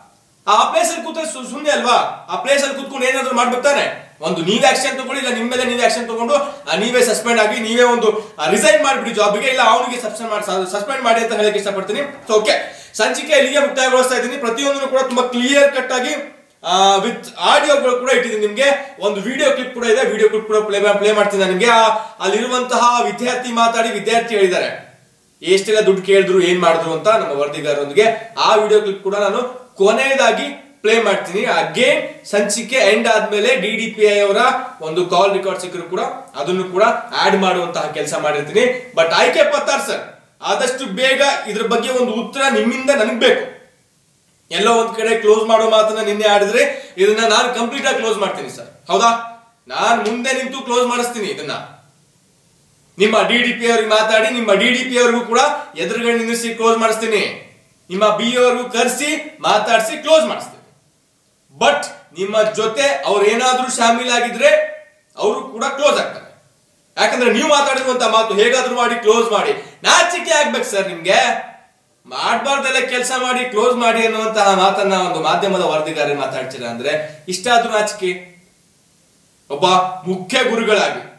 ಆ ಪ್ಲೇಸ್ ಅಲ್ಲಿ ಕೂತ್ರೆ ಸುಮ್ಮನೆ ಅಲ್ವಾ? ಆ ಪ್ಲೇಸ್ ಅಲ್ಲಿ ಕೂತ್ಕೊಂಡು ಏನಾದ್ರು ಮಾಡ್ಬೇಕು ತಾನೆ ಒಂದು ನೀವೇ ಆಕ್ಷನ್ ತಗೊಳ್ಳಿ, ಇಲ್ಲ ನಿಮ್ಮ ಮೇಲೆ ನೀವೇ ಆಕ್ಷನ್ ತಗೊಂಡು ನೀವೇ ಸಸ್ಪೆಂಡ್ ಆಗಿ, ನೀವೇ ಒಂದು ರಿಸೈನ್ ಮಾಡಿಬಿಡಿ ಜಾಬ್ಗೆ ಇಲ್ಲ ಅವನಿಗೆ ಸಸ್ಪೆಂಡ್ ಮಾಡಿ ಸಸ್ಪೆಂಡ್ ಮಾಡಿ ಅಂತ ಹೇಳಕ್ಕೆ ಇಷ್ಟಪಡ್ತೀನಿ. ಸೊ ಓಕೆ ಸಂಚಿಕೆ ಇಲ್ಲಿಗೆ ಮುಕ್ತಾಯಗೊಳಿಸ್ತಾ ಇದ್ದೀನಿ. ಪ್ರತಿಯೊಂದನ್ನು ಕೂಡ ತುಂಬಾ ಕ್ಲಿಯರ್ ಕಟ್ ಆಗಿ ವಿತ್ ಆಡಿಯೋಗಳು ಕೂಡ ಇಟ್ಟಿದ್ದೀನಿ ನಿಮಗೆ. ಒಂದು ವಿಡಿಯೋ ಕ್ಲಿಪ್ ಕೂಡ ಇದೆ. ವಿಡಿಯೋ ಕ್ಲಿಪ್ ಕೂಡ ಪ್ಲೇ ಪ್ಲೇ ಮಾಡ್ತೀನಿ ನನಗೆ ಅಲ್ಲಿರುವಂತಹ ವಿದ್ಯಾರ್ಥಿ ಮಾತಾಡಿ ವಿದ್ಯಾರ್ಥಿ ಹೇಳಿದ್ದಾರೆ. ಎಷ್ಟೆಲ್ಲ ದುಡ್ಡು ಕೇಳಿದ್ರು, ಏನ್ ಮಾಡಿದ್ರು ಅಂತ ನಮ್ಮ ವರದಿಗಾರರೊಂದಿಗೆ. ಆ ವಿಡಿಯೋ ಕ್ಲಿಪ್ ಕೂಡ ನಾನು ಕೊನೆಯದಾಗಿ ಪ್ಲೇ ಮಾಡ್ತೀನಿ. ಅಗೇನ್ ಸಂಚಿಕೆ ಎಂಡ್ ಆದ್ಮೇಲೆ ಡಿ ಡಿ ಪಿ ಐ ಅವರ ಒಂದು ಕಾಲ್ ರೆಕಾರ್ಡ್ ಸಿಕ್ಕರು ಕೂಡ ಅದನ್ನು ಕೂಡ ಆಡ್ ಮಾಡುವಂತಹ ಕೆಲಸ ಮಾಡಿರ್ತೀನಿ. ಬಟ್ ಆಯ್ಕೆ ಪತ್ತಾರ್ ಸರ್ ಆದಷ್ಟು ಬೇಗ ಇದ್ರ ಬಗ್ಗೆ ಒಂದು ಉತ್ತರ ನಿಮ್ಮಿಂದ ನನಗೆ ಬೇಕು. ಎಲ್ಲೋ ಒಂದ್ ಕಡೆ ಕ್ಲೋಸ್ ಮಾಡೋ ಮಾತನ್ನ ನಿನ್ನೆ ಆಡಿದ್ರೆ ಇದನ್ನ ನಾನು ಕಂಪ್ಲೀಟ್ ಆಗಿ ಕ್ಲೋಸ್ ಮಾಡ್ತೀನಿ ಸರ್ ಹೌದಾ? ನಾನು ಮುಂದೆ ನಿಂತು ಕ್ಲೋಸ್ ಮಾಡಿಸ್ತೀನಿ ಇದನ್ನ. ನಿಮ್ಮ ಡಿ ಡಿ ಪಿ ಅವ್ರಿಗೆ ಮಾತಾಡಿ, ನಿಮ್ಮ ಡಿ ಡಿ ಪಿ ಅವ್ರಿಗೂ ಕೂಡ ಎದುರುಗಡೆ ನಿಲ್ಲಿಸಿ ಕ್ಲೋಸ್ ಮಾಡಿಸ್ತೀನಿ. ನಿಮ್ಮ ಬಿ ಅವ್ರಿಗೂ ಕರೆಸಿ, ಮಾತಾಡಿಸಿ ಕ್ಲೋಸ್ ಮಾಡಿಸ್ತೀನಿ. ಬಟ್ ನಿಮ್ಮ ಜೊತೆ ಅವ್ರು ಏನಾದ್ರೂ ಶಾಮೀಲಾಗಿದ್ರೆ ಅವರು ಕೂಡ ಕ್ಲೋಸ್ ಆಗ್ತಾರೆ. ಯಾಕಂದ್ರೆ ನೀವು ಮಾತಾಡಿರುವಂತ ಮಾತು ಹೇಗಾದ್ರೂ ಮಾಡಿ ಕ್ಲೋಸ್ ಮಾಡಿ. ನಾಚಿಕೆ ಆಗ್ಬೇಕು ಸರ್ ನಿಮ್ಗೆ. ಮಾಡ್ಬಾರ್ದೆಲ್ಲ ಕೆಲಸ ಮಾಡಿ ಕ್ಲೋಸ್ ಮಾಡಿ ಅನ್ನುವಂತಹ ಮಾತನ್ನ ಒಂದು ಮಾಧ್ಯಮದ ವರದಿಗಾರರಿಗೆ ಮಾತಾಡ್ತೀರಾ ಅಂದ್ರೆ, ಇಷ್ಟಾದ್ರೂ ನಾಚಿಕೆ. ಒಬ್ಬ ಮುಖ್ಯ ಗುರುಗಳಾಗಿ,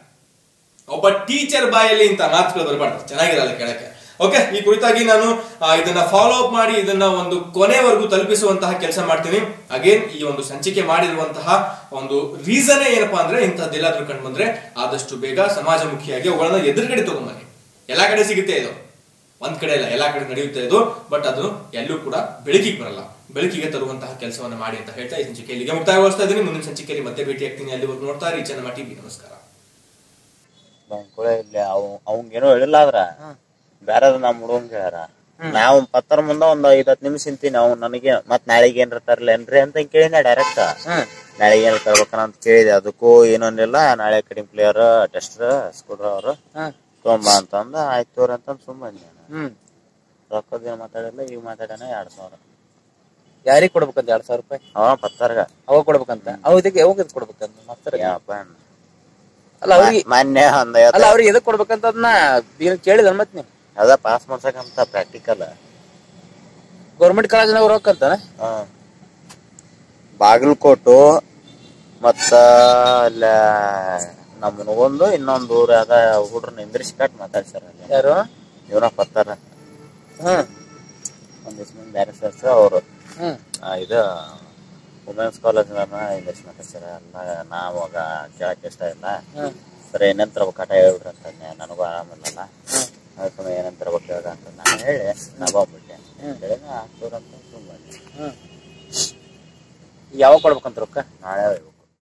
ಒಬ್ಬ ಟೀಚರ್ ಬಾಯಲ್ಲಿ ಇಂಥ ಮಾತುಗಳು ಬರಬಾರ್ದು. ಚೆನ್ನಾಗಿರಲ್ಲ ಕೇಳಕ್ಕೆ. ಓಕೆ ಈ ಕುರಿತಾಗಿ ನಾನು ಇದನ್ನ ಫಾಲೋ ಅಪ್ ಮಾಡಿ ಇದನ್ನ ಒಂದು ಕೊನೆವರೆಗೂ ತಲುಪಿಸುವಂತಹ ಕೆಲಸ ಮಾಡ್ತೀನಿ. ಅಗೇನ್ ಈ ಒಂದು ಸಂಚಿಕೆ ಮಾಡಿರುವಂತಹ ಒಂದು ರೀಸನ್ ಏನಪ್ಪಾ ಅಂದ್ರೆ ಇಂಥದ್ದೆಲ್ಲಾದ್ರೂ ಕಂಡು ಬಂದ್ರೆ ಆದಷ್ಟು ಬೇಗ ಸಮಾಜಮುಖಿಯಾಗಿ ಅವುಗಳನ್ನ ಎದುರುಗಡೆ ತಗೊಂಬನ್ನಿ. ಎಲ್ಲಾ ಕಡೆ ಸಿಗುತ್ತೆ ಇದು. ಒಂದ್ ಕಡೆ ಇಲ್ಲ ಎಲ್ಲಾ ಕಡೆ ನಡೆಯುತ್ತೆ ಇದು. ಬಟ್ ಅದು ಎಲ್ಲೂ ಕೂಡ ಬೆಳಕಿಗೆ ಬರಲ್ಲ. ಬೆಳಕಿಗೆ ತರುವಂತಹ ಕೆಲಸವನ್ನ ಮಾಡಿ ಅಂತ ಹೇಳ್ತಾ ಈ ಸಂಚಿಕೆ ಇಲ್ಲಿಗೆ ಮುಕ್ತಾಯಗೊಳಿಸ್ತಾ ಇದ್ದೀನಿ. ಮುಂದಿನ ಸಂಚಿಕೆಯಲ್ಲಿ ಮತ್ತೆ ಭೇಟಿ ಆಗ್ತೀನಿ. ಅಲ್ಲಿವರೆಗೂ ನೋಡ್ತಾ ಇರಿ. ಚೆನ್ನ ಟಿವಿ ನಮಸ್ಕಾರ. ಅವ್ ಅವ್ ಅವಂಗೇನೋ ಹೇಳಿಲ್ಲ ಆದ್ರ. ಬ್ಯಾರದ ನಮ್ ಹೇಳ್ಯಾರ. ನಾವ್ ಪತ್ತರ ಮುಂದ ಒಂದ್ ಐದ್ ಹತ್ ನಿಮಿಷ ನಿಂತೀನಿ ನಾವು ನನಗೆ ಮತ್ ನಾಳೆಗೆ ಏನ್ರ ತರ್ಲೇನ್ರಿ ಅಂತ ಕೇಳಿನ ಡೈರೆಕ್ಟ್ ನಾಳೆಗೆ ಏನ್ ತರ್ಬೇಕನ ಅಂತ ಕೇಳಿದೆ ಅದಕ್ಕೂ ಏನೊಂದಿಲ್ಲ ನಾಳೆ ಕಡಿಮೆ ಪ್ಲೇಯರ್ ಟೆಸ್ಟರ್ ಸ್ಕೂಡ್ರ ಅವ್ರು ತೊಂಬ ಅಂತಂದ ಆಯ್ತು ತೋರಿ ಅಂತಂದ್ ಸುಮ್ ಬಂದೆ ರೊಕ್ಕದ ಏನ್ ಮಾತಾಡಿಲ್ಲ ಈಗ ಮಾತಾಡೋಣ ಎರಡ್ ಸಾವಿರ. ಯಾರಿಗ್ ಕೊಡ್ಬೇಕಂತ ಎರಡ್ ಸಾವಿರ ರೂಪಾಯಿ? ಅವ ಪತ್ತರ್ಗ. ಅವಾಗ ಕೊಡ್ಬೇಕಂತ? ಅವ್ ಇದಕ್ಕೆ ಯಾವಾಗ ಇದ್ ಕೊಡ್ಬೇಕಂತ ಮತ್ತೆ ಅಲ್ಲ ಅವ್ರಿಗೆ ಮಾನ್ಯ ಒಂದ್ ಅಲ್ಲ ಅವ್ರಿಗೆ ಇದಕ್ ಕೊಡ್ಬೇಕಂತ ಅದನ್ನ ಕೇಳಿದ ಮತ್ ನೀವು ಅದ ಪಾಸ್ ಮಾಡ್ಸಕಂತ ಪ್ರಾಕ್ಟಿಕಲ್ ಗೌರ್ಮೆಂಟ್ ಕಾಲೇಜ್ನಾಗ ಹೋಗಂತ ಅಂತಾನ ಬಾಗಲಕೋಟು ಮತ್ತ ಅಲ್ಲ ನಮ್ಮನಗೊಂದು ಇನ್ನೊಂದು ಊರ ಅದ ಹುಡ್ರು ನಿಂದ್ರಿಸಿ ಕಟ್ ಮಾತಾಡ್ಸಾರ ಯಾರು? ಇವನ ಪತ್ತಾರ. ಹ್ಮ್ ಒಂದ್ ಮಂದಿ ಬ್ಯಾರೆ ಸರ್ಸ್ ಅವರು. ಇದು ವುಮೆನ್ಸ್ ಕಾಲೇಜ್ ಇಂಗ್ಲಿಷ್ ಮಾತಾಡ್ಸಾರ ಎಲ್ಲ ನಾವಾಗ ಕೇಳಕ್ ಇಷ್ಟ ಇಲ್ಲ. ಸರಿ ಏನಂತ ತರ್ಬೇಕು ಆಟ ಹೇಳ್ಬಿಡ್ರಿ ಅಂತ ನನಗೂ ಆರಾಮಿಲ್ಲಲ್ಲ. ಅದಕ್ಕೆ ಏನಂತ ತರ್ಬೇಕು ಹೇಳ ಅಂತ ನಾನು ಹೇಳಿ ನಾ ಬಂದ್ಬಿಟ್ಟೆ ಹೇಳಿ ನಾ ಸುಮ್ಮನೆ ಯಾವಾಗ ಕೊಡ್ಬೇಕಂತ ರೊಕ್ಕ? ನಾಳೆ